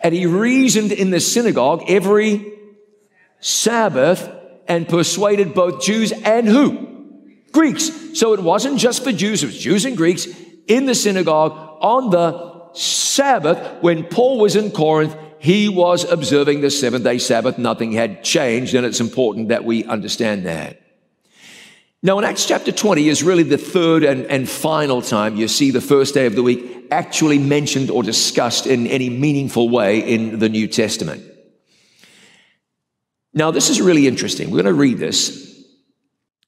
and he reasoned in the synagogue every Sabbath and persuaded both Jews and who? Greeks. So it wasn't just for Jews, it was Jews and Greeks in the synagogue on the Sabbath. When Paul was in Corinth, he was observing the seventh day Sabbath. Nothing had changed, and it's important that we understand that. Now, in Acts chapter 20 is really the third and, and final time you see the first day of the week actually mentioned or discussed in any meaningful way in the New Testament. Now, this is really interesting. We're going to read this.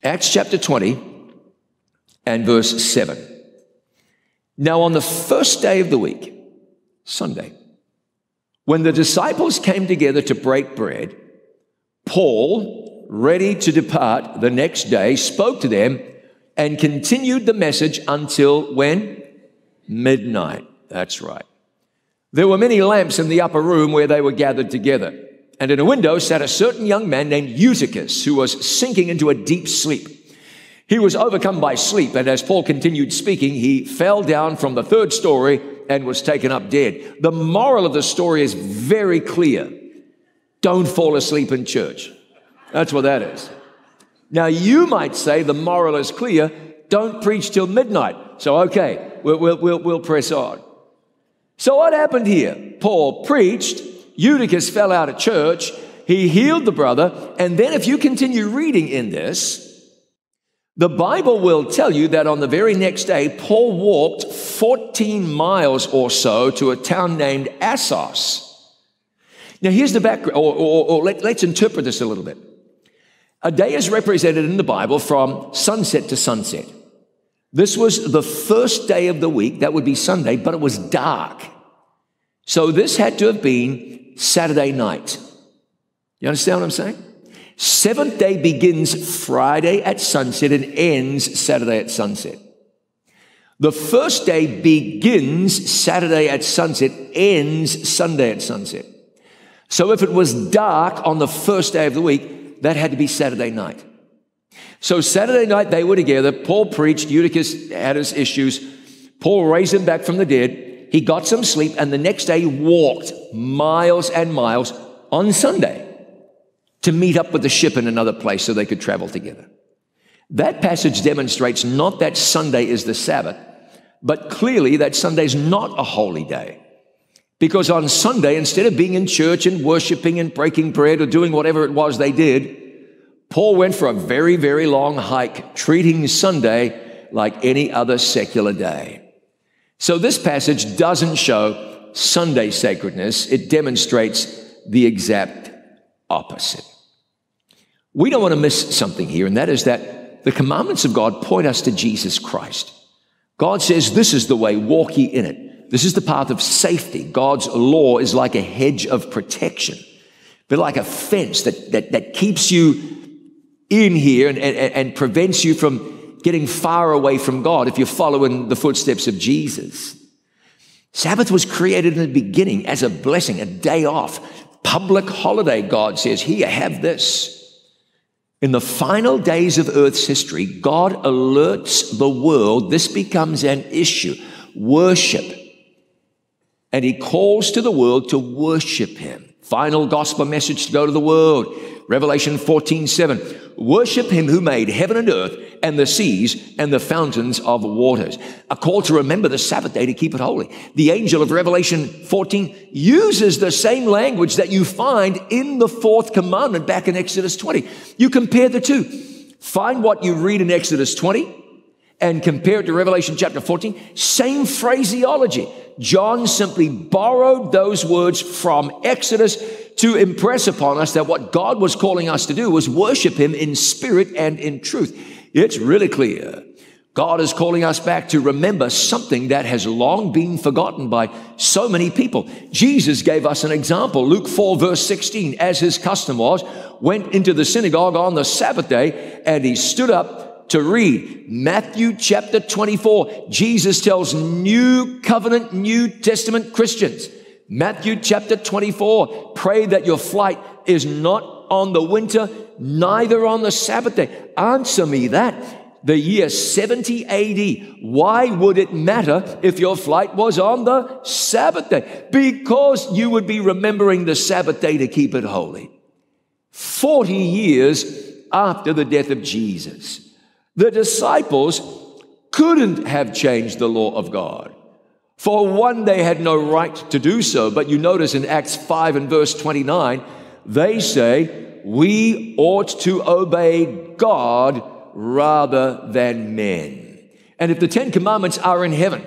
Acts chapter 20 and verse 7. Now, on the first day of the week, Sunday, when the disciples came together to break bread, Paul, ready to depart the next day, spoke to them and continued the message until when? Midnight. That's right. There were many lamps in the upper room where they were gathered together. And in a window sat a certain young man named Eutychus, who was sinking into a deep sleep. He was overcome by sleep, and as Paul continued speaking, he fell down from the third story and was taken up dead. The moral of the story is very clear. Don't fall asleep in church. That's what that is. Now, you might say the moral is clear. Don't preach till midnight. So, okay, we'll, we'll, we'll, press on. So, what happened here? Paul preached, Eutychus fell out of church. He healed the brother. And then, if you continue reading in this, the Bible will tell you that on the very next day, Paul walked 14 miles or so to a town named Assos. Now, here's the background, or, or, or let, let's interpret this a little bit. A day is represented in the Bible from sunset to sunset. This was the first day of the week, that would be Sunday, but it was dark. So this had to have been Saturday night. You understand what I'm saying? Seventh day begins Friday at sunset and ends Saturday at sunset. The first day begins Saturday at sunset, ends Sunday at sunset. So if it was dark on the first day of the week, that had to be Saturday night. So Saturday night they were together. Paul preached. Eutychus had his issues. Paul raised him back from the dead he got some sleep, and the next day walked miles and miles on Sunday to meet up with the ship in another place so they could travel together. That passage demonstrates not that Sunday is the Sabbath, but clearly that Sunday is not a holy day. Because on Sunday, instead of being in church and worshiping and breaking bread or doing whatever it was they did, Paul went for a very, very long hike, treating Sunday like any other secular day. So this passage doesn't show Sunday sacredness, it demonstrates the exact opposite. We don't want to miss something here, and that is that the commandments of God point us to Jesus Christ. God says, This is the way, walk ye in it. This is the path of safety. God's law is like a hedge of protection, but like a fence that, that, that keeps you in here and, and, and prevents you from getting far away from God if you're following the footsteps of Jesus. Sabbath was created in the beginning as a blessing, a day off, public holiday. God says, Here, have this. In the final days of Earth's history, God alerts the world this becomes an issue worship. And He calls to the world to worship Him. Final gospel message to go to the world. Revelation 14, 7. Worship him who made heaven and earth and the seas and the fountains of waters. A call to remember the Sabbath day to keep it holy. The angel of Revelation 14 uses the same language that you find in the fourth commandment back in Exodus 20. You compare the two. Find what you read in Exodus 20 and compare it to Revelation chapter 14. Same phraseology. John simply borrowed those words from Exodus to impress upon us that what God was calling us to do was worship Him in spirit and in truth. It's really clear. God is calling us back to remember something that has long been forgotten by so many people. Jesus gave us an example. Luke 4 verse 16, as his custom was, went into the synagogue on the Sabbath day and he stood up to read. Matthew chapter 24, Jesus tells new covenant, New Testament Christians. Matthew chapter 24, pray that your flight is not on the winter, neither on the Sabbath day. Answer me that the year 70 AD. Why would it matter if your flight was on the Sabbath day? Because you would be remembering the Sabbath day to keep it holy. 40 years after the death of Jesus, the disciples couldn't have changed the law of God. For one, they had no right to do so. But you notice in Acts 5 and verse 29, they say, we ought to obey God rather than men. And if the Ten Commandments are in heaven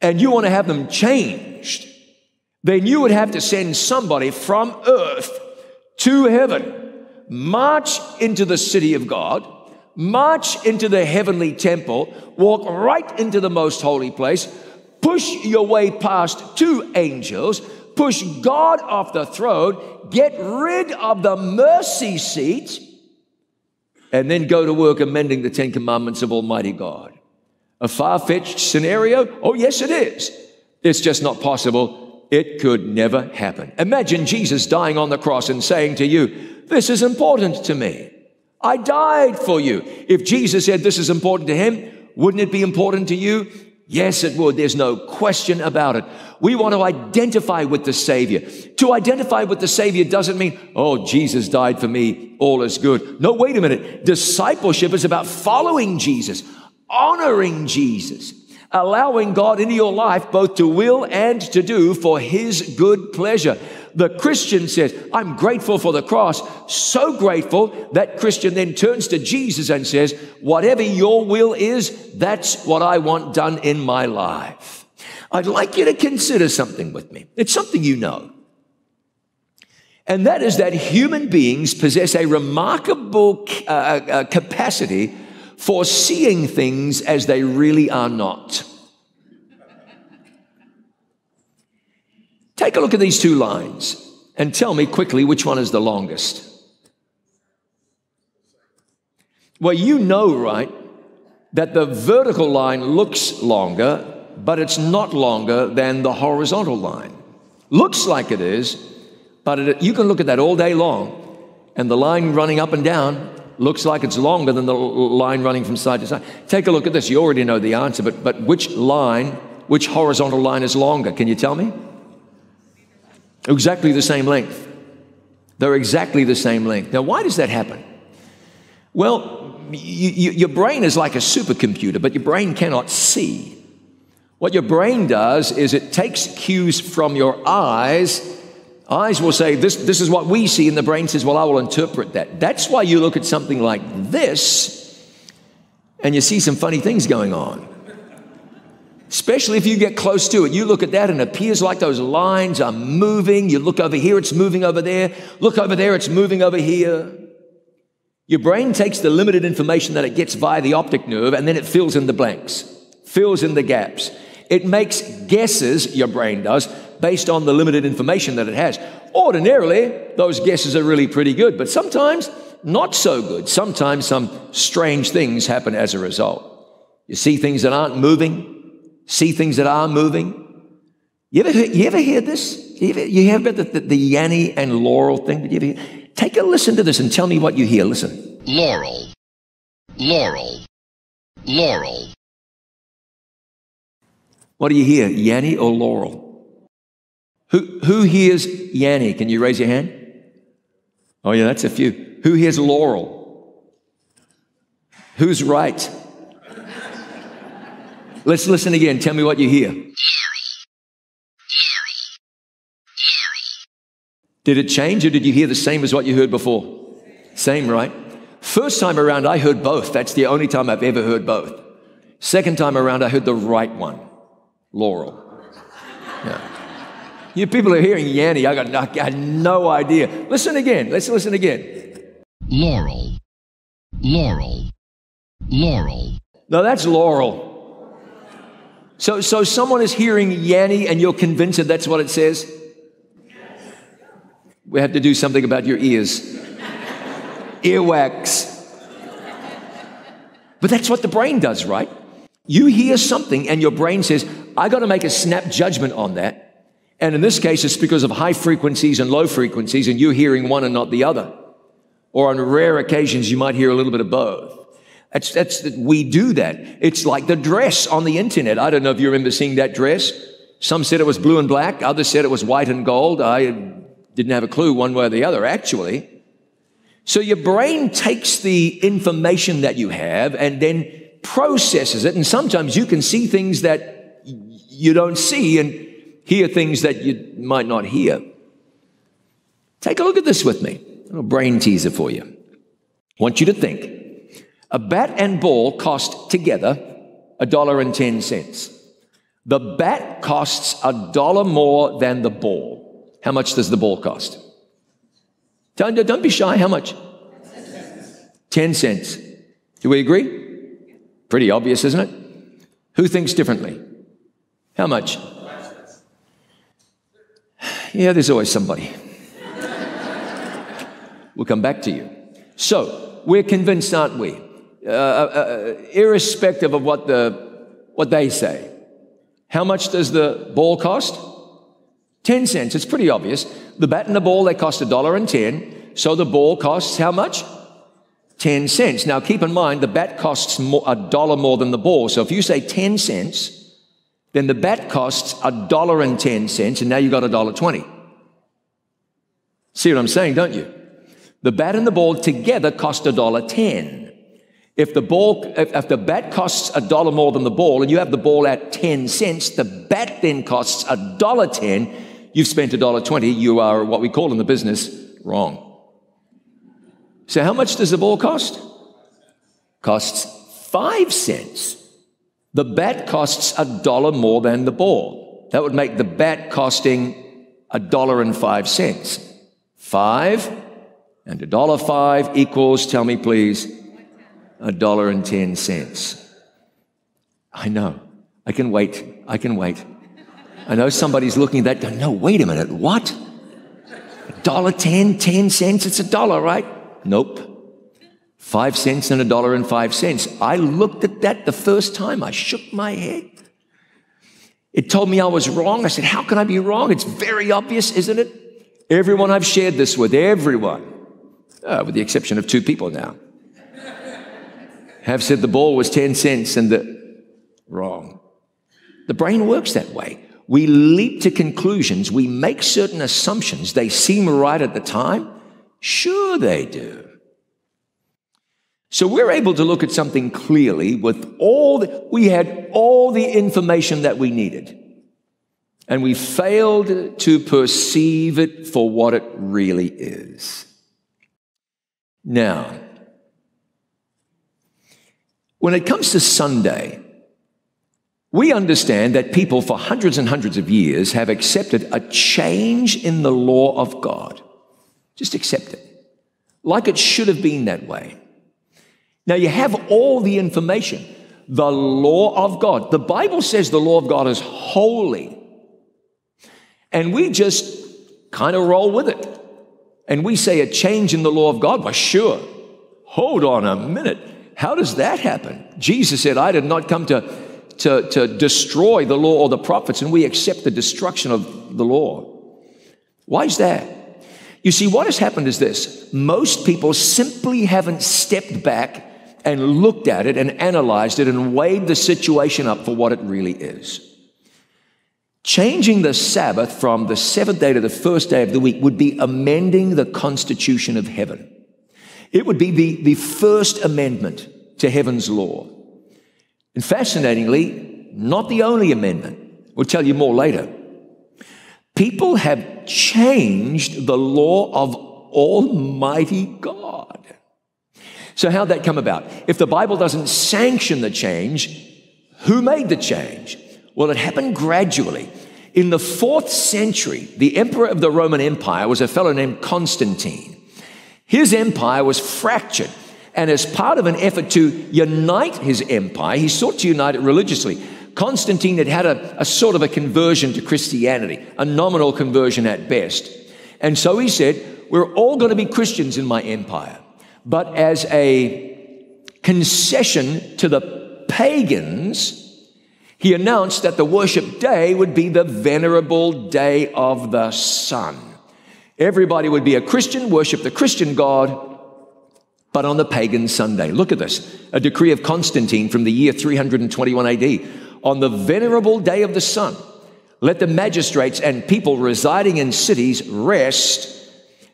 and you want to have them changed, then you would have to send somebody from earth to heaven, march into the city of God, march into the heavenly temple, walk right into the most holy place, push your way past two angels, push God off the throne, get rid of the mercy seat, and then go to work amending the Ten Commandments of Almighty God. A far fetched scenario? Oh, yes, it is. It's just not possible. It could never happen. Imagine Jesus dying on the cross and saying to you, This is important to me. I died for you. If Jesus said this is important to him, wouldn't it be important to you? Yes, it would. There's no question about it. We want to identify with the Savior. To identify with the Savior doesn't mean, oh, Jesus died for me, all is good. No, wait a minute. Discipleship is about following Jesus, honoring Jesus, allowing God into your life both to will and to do for His good pleasure. The Christian says, I'm grateful for the cross, so grateful that Christian then turns to Jesus and says, Whatever your will is, that's what I want done in my life. I'd like you to consider something with me. It's something you know. And that is that human beings possess a remarkable uh, uh, capacity for seeing things as they really are not. Take a look at these two lines and tell me quickly which one is the longest. Well, you know, right, that the vertical line looks longer, but it's not longer than the horizontal line. Looks like it is, but it, you can look at that all day long, and the line running up and down looks like it's longer than the line running from side to side. Take a look at this. You already know the answer, but, but which line, which horizontal line is longer? Can you tell me? Exactly the same length. They're exactly the same length. Now, why does that happen? Well, you, you, your brain is like a supercomputer, but your brain cannot see. What your brain does is it takes cues from your eyes. Eyes will say, this, this is what we see, and the brain says, Well, I will interpret that. That's why you look at something like this and you see some funny things going on. Especially if you get close to it. You look at that and it appears like those lines are moving. You look over here, it's moving over there. Look over there, it's moving over here. Your brain takes the limited information that it gets via the optic nerve and then it fills in the blanks, fills in the gaps. It makes guesses, your brain does, based on the limited information that it has. Ordinarily, those guesses are really pretty good, but sometimes not so good. Sometimes some strange things happen as a result. You see things that aren't moving, see things that are moving. You ever, you ever hear this? You, ever, you hear about the, the, the Yanny and Laurel thing? Did you ever hear? Take a listen to this and tell me what you hear. Listen. Laurel, Laurel, Laurel. What do you hear, Yanny or Laurel? Who, who hears Yanny? Can you raise your hand? Oh, yeah, that's a few. Who hears Laurel? Who's right? Let's listen again. Tell me what you hear. Did it change or did you hear the same as what you heard before? Same, right? First time around, I heard both. That's the only time I've ever heard both. Second time around, I heard the right one Laurel. Yeah. You people are hearing Yanny. I got, I got no idea. Listen again. Let's listen again. Laurel, Laurel, Laurel. No, that's Laurel. So, so someone is hearing Yanny and you're convinced that that's what it says? We have to do something about your ears. Earwax. But that's what the brain does, right? You hear something and your brain says, I got to make a snap judgment on that. And in this case, it's because of high frequencies and low frequencies, and you're hearing one and not the other. Or on rare occasions, you might hear a little bit of both. That's, that's, we do that. It's like the dress on the internet. I don't know if you remember seeing that dress. Some said it was blue and black. Others said it was white and gold. I didn't have a clue one way or the other, actually. So your brain takes the information that you have and then processes it. And sometimes you can see things that you don't see and hear things that you might not hear. Take a look at this with me. A little brain teaser for you. I want you to think. A bat and ball cost together a dollar and ten cents. The bat costs a dollar more than the ball. How much does the ball cost? Don't, don't be shy. How much? 10 cents. Do we agree? Pretty obvious, isn't it? Who thinks differently? How much? Yeah, there's always somebody. we'll come back to you. So, we're convinced, aren't we? Uh, uh, uh, irrespective of what, the, what they say. How much does the ball cost? 10 cents. It's pretty obvious. The bat and the ball, they cost a dollar and 10. So the ball costs how much? 10 cents. Now keep in mind, the bat costs a dollar more than the ball. So if you say 10 cents, then the bat costs a dollar and 10 cents, and now you got a dollar 20. See what I'm saying, don't you? The bat and the ball together cost a dollar 10. If the ball, if, if the bat costs a dollar more than the ball, and you have the ball at 10 cents, the bat then costs a dollar 10. You've spent a dollar 20. You are what we call in the business wrong. So how much does the ball cost? Costs five cents. The bat costs a dollar more than the ball. That would make the bat costing a dollar and five cents. Five and a dollar five equals, tell me please, a dollar and ten cents. I know. I can wait. I can wait. I know somebody's looking at that going, no, wait a minute, what? A dollar ten, ten cents, it's a dollar, right? Nope. Five cents and a dollar and five cents. I looked at that the first time. I shook my head. It told me I was wrong. I said, How can I be wrong? It's very obvious, isn't it? Everyone I've shared this with, everyone, uh, with the exception of two people now, have said the ball was 10 cents and the wrong. The brain works that way. We leap to conclusions. We make certain assumptions. They seem right at the time. Sure, they do. So we're able to look at something clearly with all the, we had all the information that we needed. And we failed to perceive it for what it really is. Now, when it comes to Sunday, we understand that people for hundreds and hundreds of years have accepted a change in the law of God. Just accept it. Like it should have been that way. Now you have all the information. The law of God. The Bible says the law of God is holy. And we just kind of roll with it. And we say a change in the law of God. Well, sure. Hold on a minute. How does that happen? Jesus said, I did not come to, to, to destroy the law or the prophets, and we accept the destruction of the law. Why is that? You see, what has happened is this most people simply haven't stepped back and looked at it and analyzed it and weighed the situation up for what it really is. Changing the Sabbath from the seventh day to the first day of the week would be amending the constitution of heaven. It would be the, the first amendment to heaven's law. And fascinatingly, not the only amendment. We'll tell you more later. People have changed the law of Almighty God. So, how'd that come about? If the Bible doesn't sanction the change, who made the change? Well, it happened gradually. In the fourth century, the emperor of the Roman Empire was a fellow named Constantine. His empire was fractured, And as part of an effort to unite his empire, he sought to unite it religiously. Constantine had had a, a sort of a conversion to Christianity, a nominal conversion at best. And so he said, We're all going to be Christians in my empire. But as a concession to the pagans, he announced that the worship day would be the venerable day of the sun. Everybody would be a Christian, worship the Christian God, but on the pagan Sunday. Look at this a decree of Constantine from the year 321 AD. On the venerable day of the sun, let the magistrates and people residing in cities rest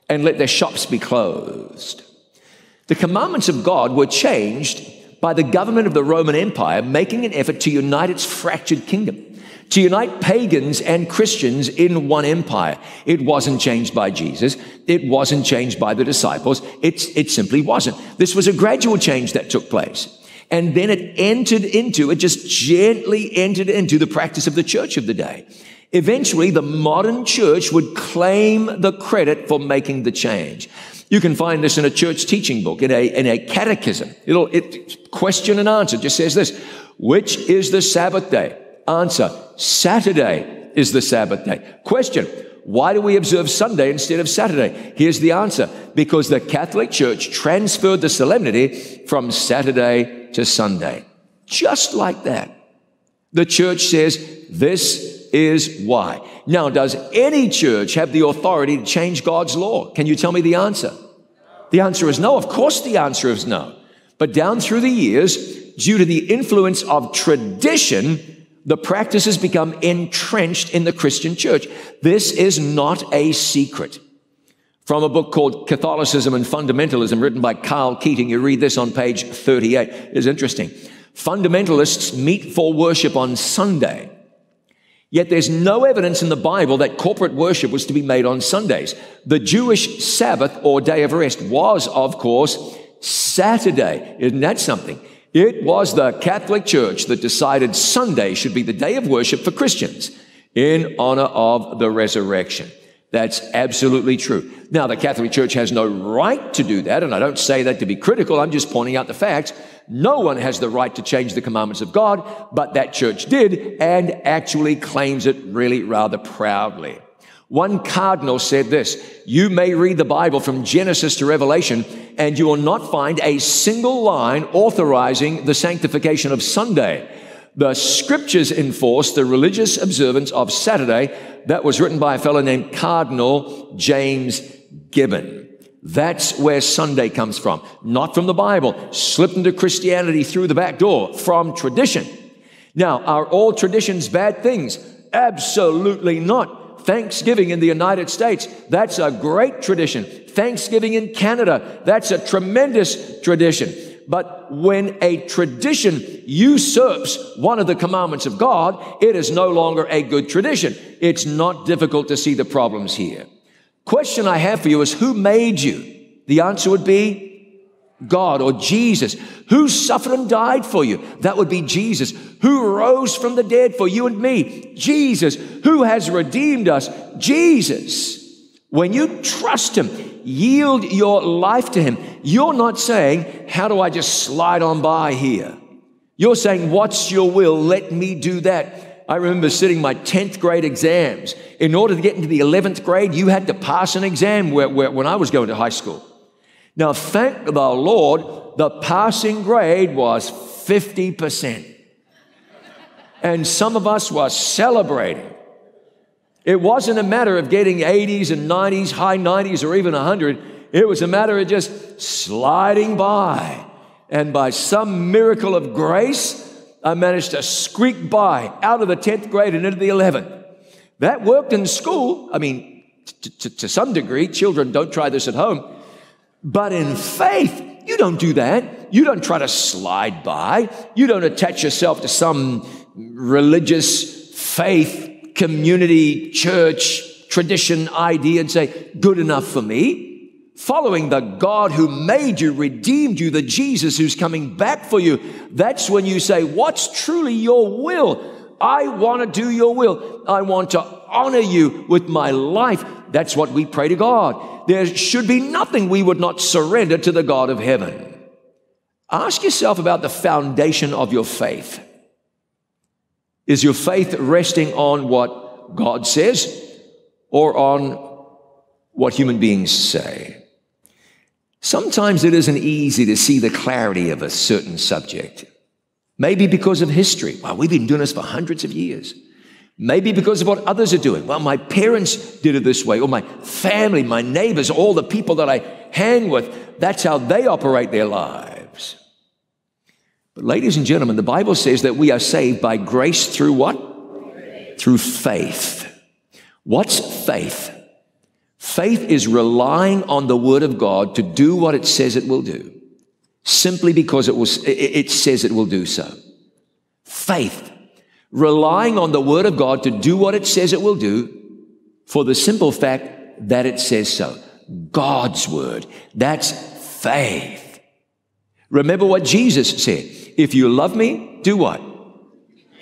and let their shops be closed. The commandments of God were changed by the government of the Roman Empire making an effort to unite its fractured kingdom, to unite pagans and Christians in one empire. It wasn't changed by Jesus. It wasn't changed by the disciples. It's, it simply wasn't. This was a gradual change that took place. And then it entered into, it just gently entered into the practice of the church of the day. Eventually, the modern church would claim the credit for making the change. You can find this in a church teaching book, in a, in a catechism. It'll, it, question and answer just says this. Which is the Sabbath day? Answer. Saturday is the Sabbath day. Question. Why do we observe Sunday instead of Saturday? Here's the answer. Because the Catholic Church transferred the solemnity from Saturday to Sunday. Just like that. The church says this is why. Now, does any church have the authority to change God's law? Can you tell me the answer? The answer is no. Of course, the answer is no. But down through the years, due to the influence of tradition, the practice has become entrenched in the Christian church. This is not a secret. From a book called Catholicism and Fundamentalism, written by Karl Keating, you read this on page 38. It's interesting. Fundamentalists meet for worship on Sunday. Yet there's no evidence in the Bible that corporate worship was to be made on Sundays. The Jewish Sabbath or day of rest was, of course, Saturday. Isn't that something? It was the Catholic Church that decided Sunday should be the day of worship for Christians in honor of the resurrection. That's absolutely true. Now, the Catholic Church has no right to do that, and I don't say that to be critical. I'm just pointing out the facts. No one has the right to change the commandments of God, but that church did and actually claims it really rather proudly. One cardinal said this, you may read the Bible from Genesis to Revelation and you will not find a single line authorizing the sanctification of Sunday. The scriptures enforce the religious observance of Saturday that was written by a fellow named Cardinal James Gibbon. That's where Sunday comes from, not from the Bible, slipped into Christianity through the back door from tradition. Now, are all traditions bad things? Absolutely not. Thanksgiving in the United States, that's a great tradition. Thanksgiving in Canada, that's a tremendous tradition. But when a tradition usurps one of the commandments of God, it is no longer a good tradition. It's not difficult to see the problems here. Question I have for you is who made you? The answer would be God or Jesus. Who suffered and died for you? That would be Jesus. Who rose from the dead for you and me? Jesus. Who has redeemed us? Jesus. When you trust Him, yield your life to Him, you're not saying, How do I just slide on by here? You're saying, What's your will? Let me do that. I remember sitting my 10th grade exams. In order to get into the 11th grade, you had to pass an exam where, where, when I was going to high school. Now, thank the Lord, the passing grade was 50%. And some of us were celebrating. It wasn't a matter of getting 80s and 90s, high 90s, or even 100. It was a matter of just sliding by. And by some miracle of grace, I managed to squeak by out of the 10th grade and into the 11th. That worked in school. I mean, to some degree, children don't try this at home. But in faith, you don't do that. You don't try to slide by. You don't attach yourself to some religious faith community, church, tradition, idea and say, good enough for me. Following the God who made you, redeemed you, the Jesus who's coming back for you. That's when you say, what's truly your will? I want to do your will. I want to honor you with my life. That's what we pray to God. There should be nothing we would not surrender to the God of heaven. Ask yourself about the foundation of your faith. Is your faith resting on what God says or on what human beings say? Sometimes it isn't easy to see the clarity of a certain subject. Maybe because of history. Well, we've been doing this for hundreds of years. Maybe because of what others are doing. Well, my parents did it this way, or my family, my neighbors, all the people that I hang with, that's how they operate their lives. But, ladies and gentlemen, the Bible says that we are saved by grace through what? Through faith. What's faith? Faith is relying on the Word of God to do what it says it will do, simply because it, was, it says it will do so. Faith relying on the Word of God to do what it says it will do for the simple fact that it says so. God's Word. That's faith. Remember what Jesus said. If you love me, do what?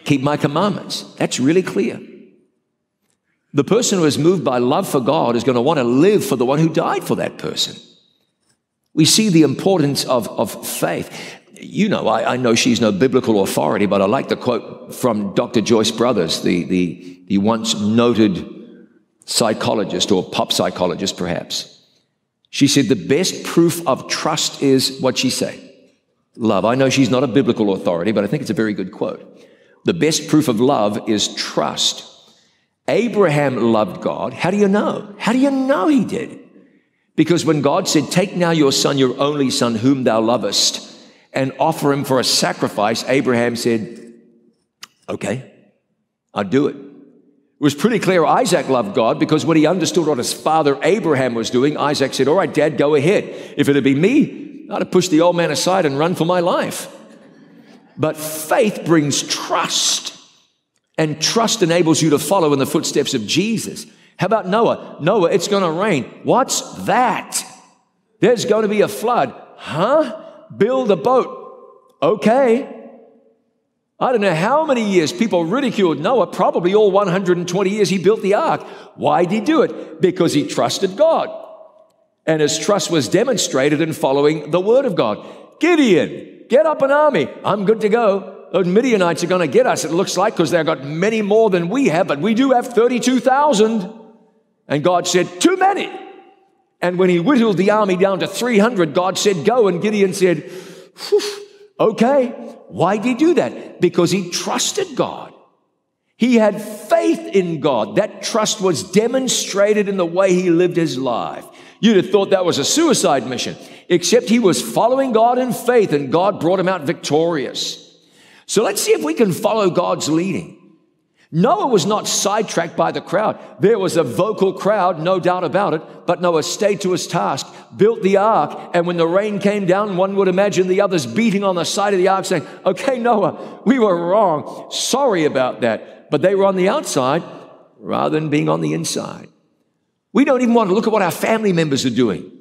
Keep my commandments. That's really clear. The person who is moved by love for God is going to want to live for the one who died for that person. We see the importance of, of faith you know, I, I, know she's no biblical authority, but I like the quote from Dr. Joyce Brothers, the, the, the once noted psychologist or pop psychologist, perhaps. She said, The best proof of trust is what she say? Love. I know she's not a biblical authority, but I think it's a very good quote. The best proof of love is trust. Abraham loved God. How do you know? How do you know he did? Because when God said, Take now your son, your only son, whom thou lovest, and offer him for a sacrifice, Abraham said, Okay, I'll do it. It was pretty clear Isaac loved God because when he understood what his father Abraham was doing, Isaac said, All right, Dad, go ahead. If it had been me, I'd have pushed the old man aside and run for my life. But faith brings trust, and trust enables you to follow in the footsteps of Jesus. How about Noah? Noah, it's going to rain. What's that? There's going to be a flood. Huh? build a boat. Okay. I don't know how many years people ridiculed Noah, probably all 120 years he built the ark. Why did he do it? Because he trusted God. And his trust was demonstrated in following the word of God. Gideon, get up an army. I'm good to go. Midianites are going to get us, it looks like, because they've got many more than we have, but we do have 32,000. And God said, Too many. And when he whittled the army down to 300, God said, Go. And Gideon said, Okay. Why did he do that? Because he trusted God. He had faith in God. That trust was demonstrated in the way he lived his life. You'd have thought that was a suicide mission, except he was following God in faith and God brought him out victorious. So let's see if we can follow God's leading. Noah was not sidetracked by the crowd. There was a vocal crowd, no doubt about it, but Noah stayed to his task, built the ark, and when the rain came down, one would imagine the others beating on the side of the ark saying, Okay, Noah, we were wrong. Sorry about that. But they were on the outside rather than being on the inside. We don't even want to look at what our family members are doing.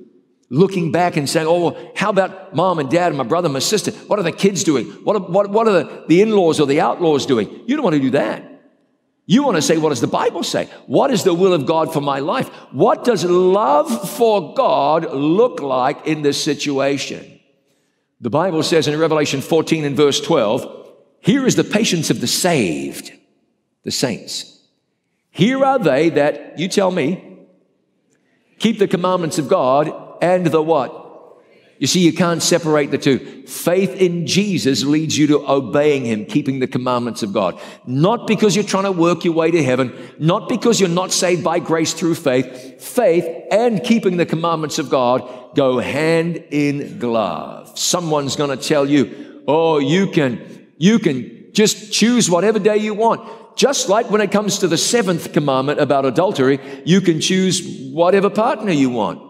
Looking back and saying, oh, how about mom and dad and my brother and my sister? What are the kids doing? What are, what, what are the, the in laws or the outlaws doing? You don't want to do that. You want to say, what does the Bible say? What is the will of God for my life? What does love for God look like in this situation? The Bible says in Revelation 14 and verse 12, here is the patience of the saved, the saints. Here are they that, you tell me, keep the commandments of God and the what? You see, you can't separate the two. Faith in Jesus leads you to obeying Him, keeping the commandments of God. Not because you're trying to work your way to heaven, not because you're not saved by grace through faith. Faith and keeping the commandments of God go hand in glove. Someone's going to tell you, oh, you can, you can just choose whatever day you want. Just like when it comes to the seventh commandment about adultery, you can choose whatever partner you want.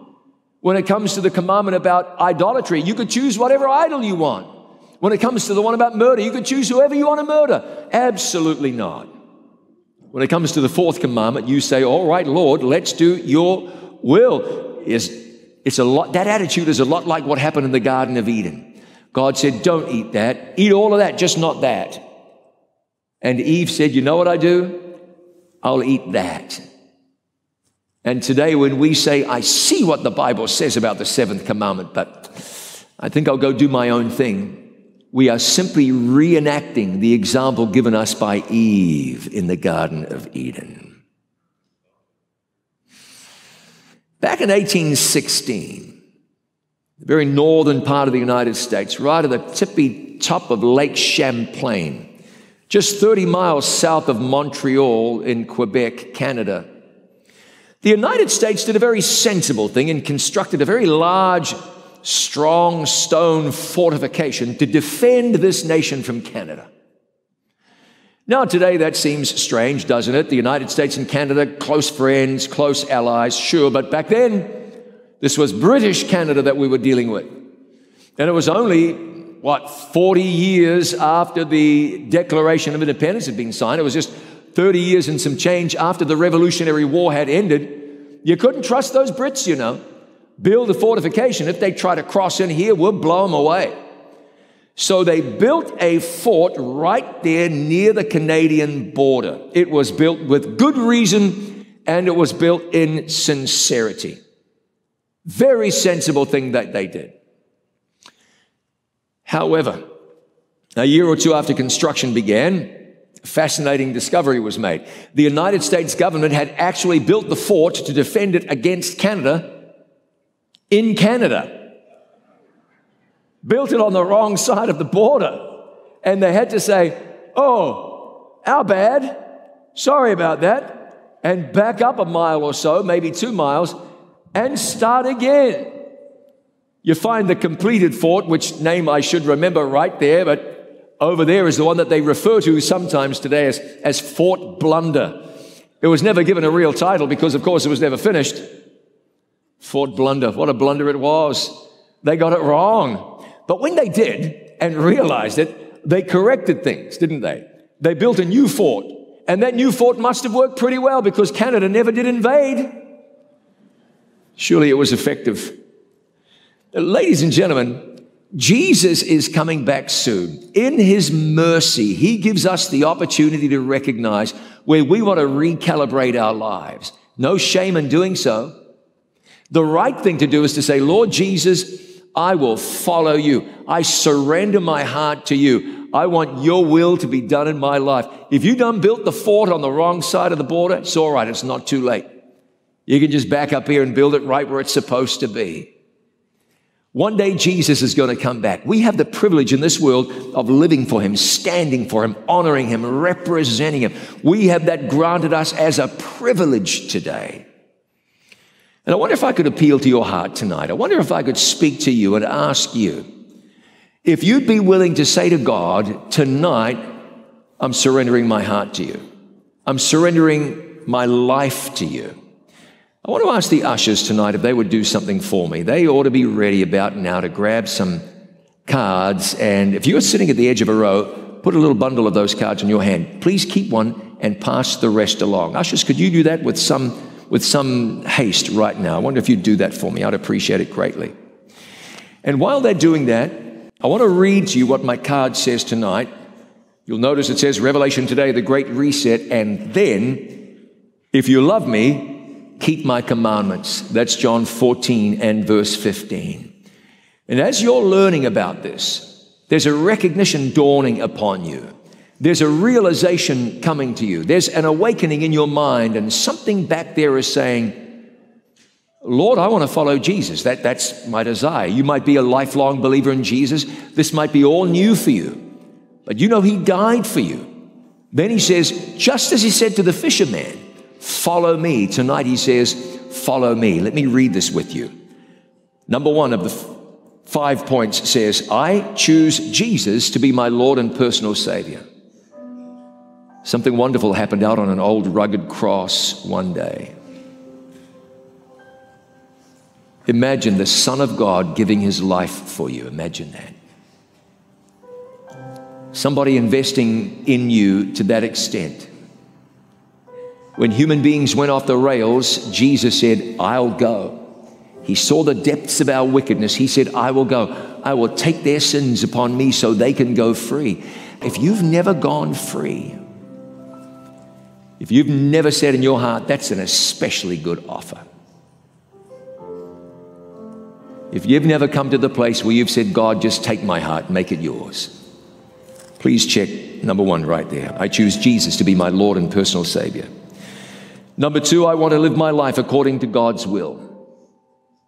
When it comes to the commandment about idolatry, you could choose whatever idol you want. When it comes to the one about murder, you could choose whoever you want to murder. Absolutely not. When it comes to the fourth commandment, you say, All right, Lord, let's do your will. Is it's a lot that attitude is a lot like what happened in the Garden of Eden. God said, Don't eat that. Eat all of that, just not that. And Eve said, You know what I do? I'll eat that. And today, when we say, I see what the Bible says about the seventh commandment, but I think I'll go do my own thing. We are simply reenacting the example given us by Eve in the Garden of Eden. Back in 1816, the very northern part of the United States, right at the tippy top of Lake Champlain, just 30 miles south of Montreal in Quebec, Canada. The United States did a very sensible thing and constructed a very large, strong stone fortification to defend this nation from Canada. Now, today that seems strange, doesn't it? The United States and Canada, close friends, close allies, sure, but back then, this was British Canada that we were dealing with. And it was only, what, 40 years after the Declaration of Independence had been signed. It was just 30 years and some change after the Revolutionary War had ended. You couldn't trust those Brits, you know. Build a fortification. If they try to cross in here, we'll blow them away. So they built a fort right there near the Canadian border. It was built with good reason and it was built in sincerity. Very sensible thing that they did. However, a year or two after construction began, fascinating discovery was made. The United States government had actually built the fort to defend it against Canada in Canada built it on the wrong side of the border. And they had to say, Oh, our bad. Sorry about that. And back up a mile or so, maybe two miles, and start again. You find the completed fort, which name I should remember right there, but over there is the one that they refer to sometimes today as, as Fort Blunder. It was never given a real title because, of course, it was never finished. Fort Blunder. What a blunder it was. They got it wrong. But when they did and realized it, they corrected things, didn't they? They built a new fort. And that new fort must have worked pretty well because Canada never did invade. Surely it was effective. Ladies and gentlemen, Jesus is coming back soon. In his mercy, he gives us the opportunity to recognize where we want to recalibrate our lives. No shame in doing so. The right thing to do is to say, Lord Jesus, I will follow you. I surrender my heart to you. I want your will to be done in my life. If you done built the fort on the wrong side of the border, it's all right. It's not too late. You can just back up here and build it right where it's supposed to be. One day Jesus is going to come back. We have the privilege in this world of living for Him, standing for Him, honoring Him, representing Him. We have that granted us as a privilege today. And I wonder if I could appeal to your heart tonight. I wonder if I could speak to you and ask you if you'd be willing to say to God, tonight, I'm surrendering my heart to you. I'm surrendering my life to you. I want to ask the ushers tonight if they would do something for me. They ought to be ready about now to grab some cards. And if you're sitting at the edge of a row, put a little bundle of those cards in your hand. Please keep one and pass the rest along. Ushers, could you do that with some with some haste right now. I wonder if you'd do that for me. I'd appreciate it greatly. And while they're doing that, I want to read to you what my card says tonight. You'll notice it says Revelation today, the great reset, and then, if you love me, keep my commandments. That's John 14 and verse 15. And as you're learning about this, there's a recognition dawning upon you there's a realization coming to you. There's an awakening in your mind, and something back there is saying, Lord, I want to follow Jesus. That, that's my desire. You might be a lifelong believer in Jesus. This might be all new for you. But you know, He died for you. Then He says, just as He said to the fisherman, follow me. Tonight He says, follow me. Let me read this with you. Number one of the f- five points says, I choose Jesus to be my Lord and personal Savior. Something wonderful happened out on an old rugged cross one day. Imagine the Son of God giving his life for you. Imagine that. Somebody investing in you to that extent. When human beings went off the rails, Jesus said, I'll go. He saw the depths of our wickedness. He said, I will go. I will take their sins upon me so they can go free. If you've never gone free, if you've never said in your heart, that's an especially good offer. If you've never come to the place where you've said, God, just take my heart, make it yours, please check number one right there. I choose Jesus to be my Lord and personal Savior. Number two, I want to live my life according to God's will.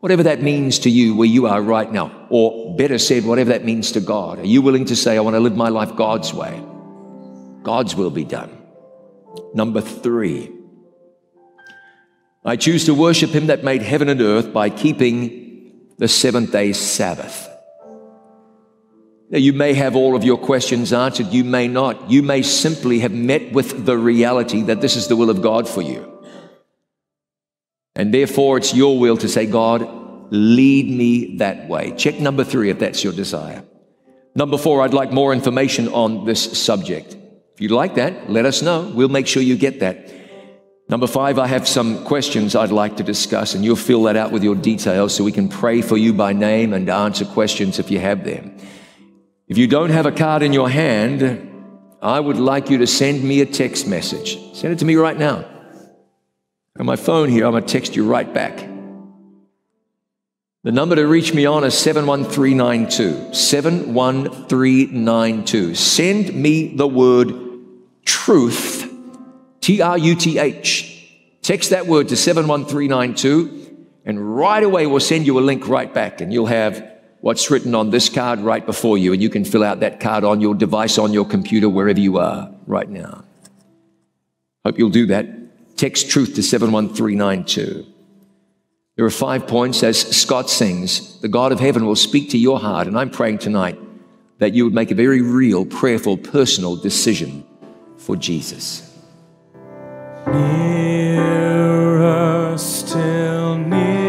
Whatever that means to you where you are right now, or better said, whatever that means to God. Are you willing to say, I want to live my life God's way? God's will be done. Number three, I choose to worship Him that made heaven and earth by keeping the seventh day Sabbath. Now, you may have all of your questions answered, you may not. You may simply have met with the reality that this is the will of God for you. And therefore, it's your will to say, God, lead me that way. Check number three if that's your desire. Number four, I'd like more information on this subject. If you'd like that, let us know. We'll make sure you get that. Number five, I have some questions I'd like to discuss, and you'll fill that out with your details so we can pray for you by name and answer questions if you have them. If you don't have a card in your hand, I would like you to send me a text message. Send it to me right now. My phone here, I'm going to text you right back. The number to reach me on is 71392. 71392. Send me the word truth, T R U T H. Text that word to 71392, and right away we'll send you a link right back, and you'll have what's written on this card right before you, and you can fill out that card on your device, on your computer, wherever you are right now. Hope you'll do that. Text truth to 71392. There are five points as Scott sings. The God of heaven will speak to your heart, and I'm praying tonight that you would make a very real, prayerful, personal decision for Jesus. Nearer, still nearer,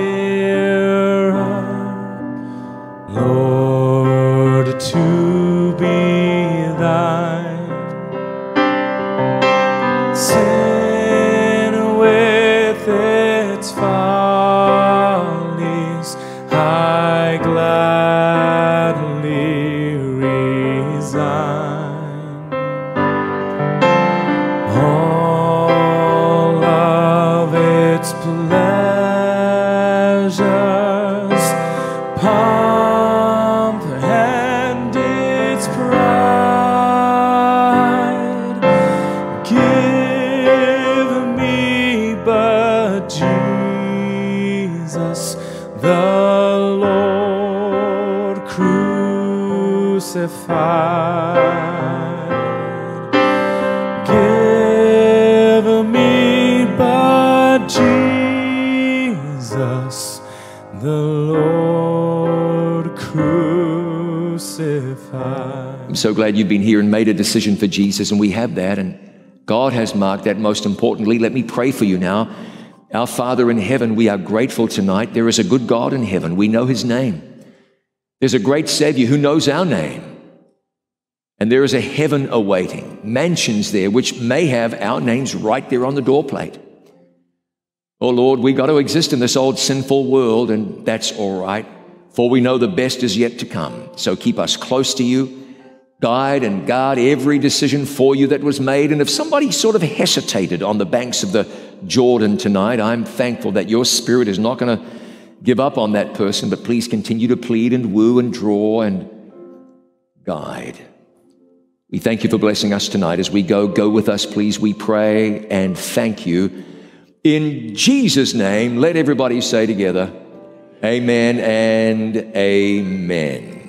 glad you've been here and made a decision for Jesus, and we have that, and God has marked that most importantly. Let me pray for you now. Our Father in heaven, we are grateful tonight. There is a good God in heaven. We know his name. There's a great Savior who knows our name. And there is a heaven awaiting, mansions there, which may have our names right there on the doorplate. Oh Lord, we got to exist in this old sinful world, and that's all right, for we know the best is yet to come. So keep us close to you, guide and guard every decision for you that was made. And if somebody sort of hesitated on the banks of the Jordan tonight, I'm thankful that your spirit is not going to give up on that person, but please continue to plead and woo and draw and guide. We thank you for blessing us tonight as we go. Go with us, please. We pray and thank you. In Jesus' name, let everybody say together, Amen and Amen.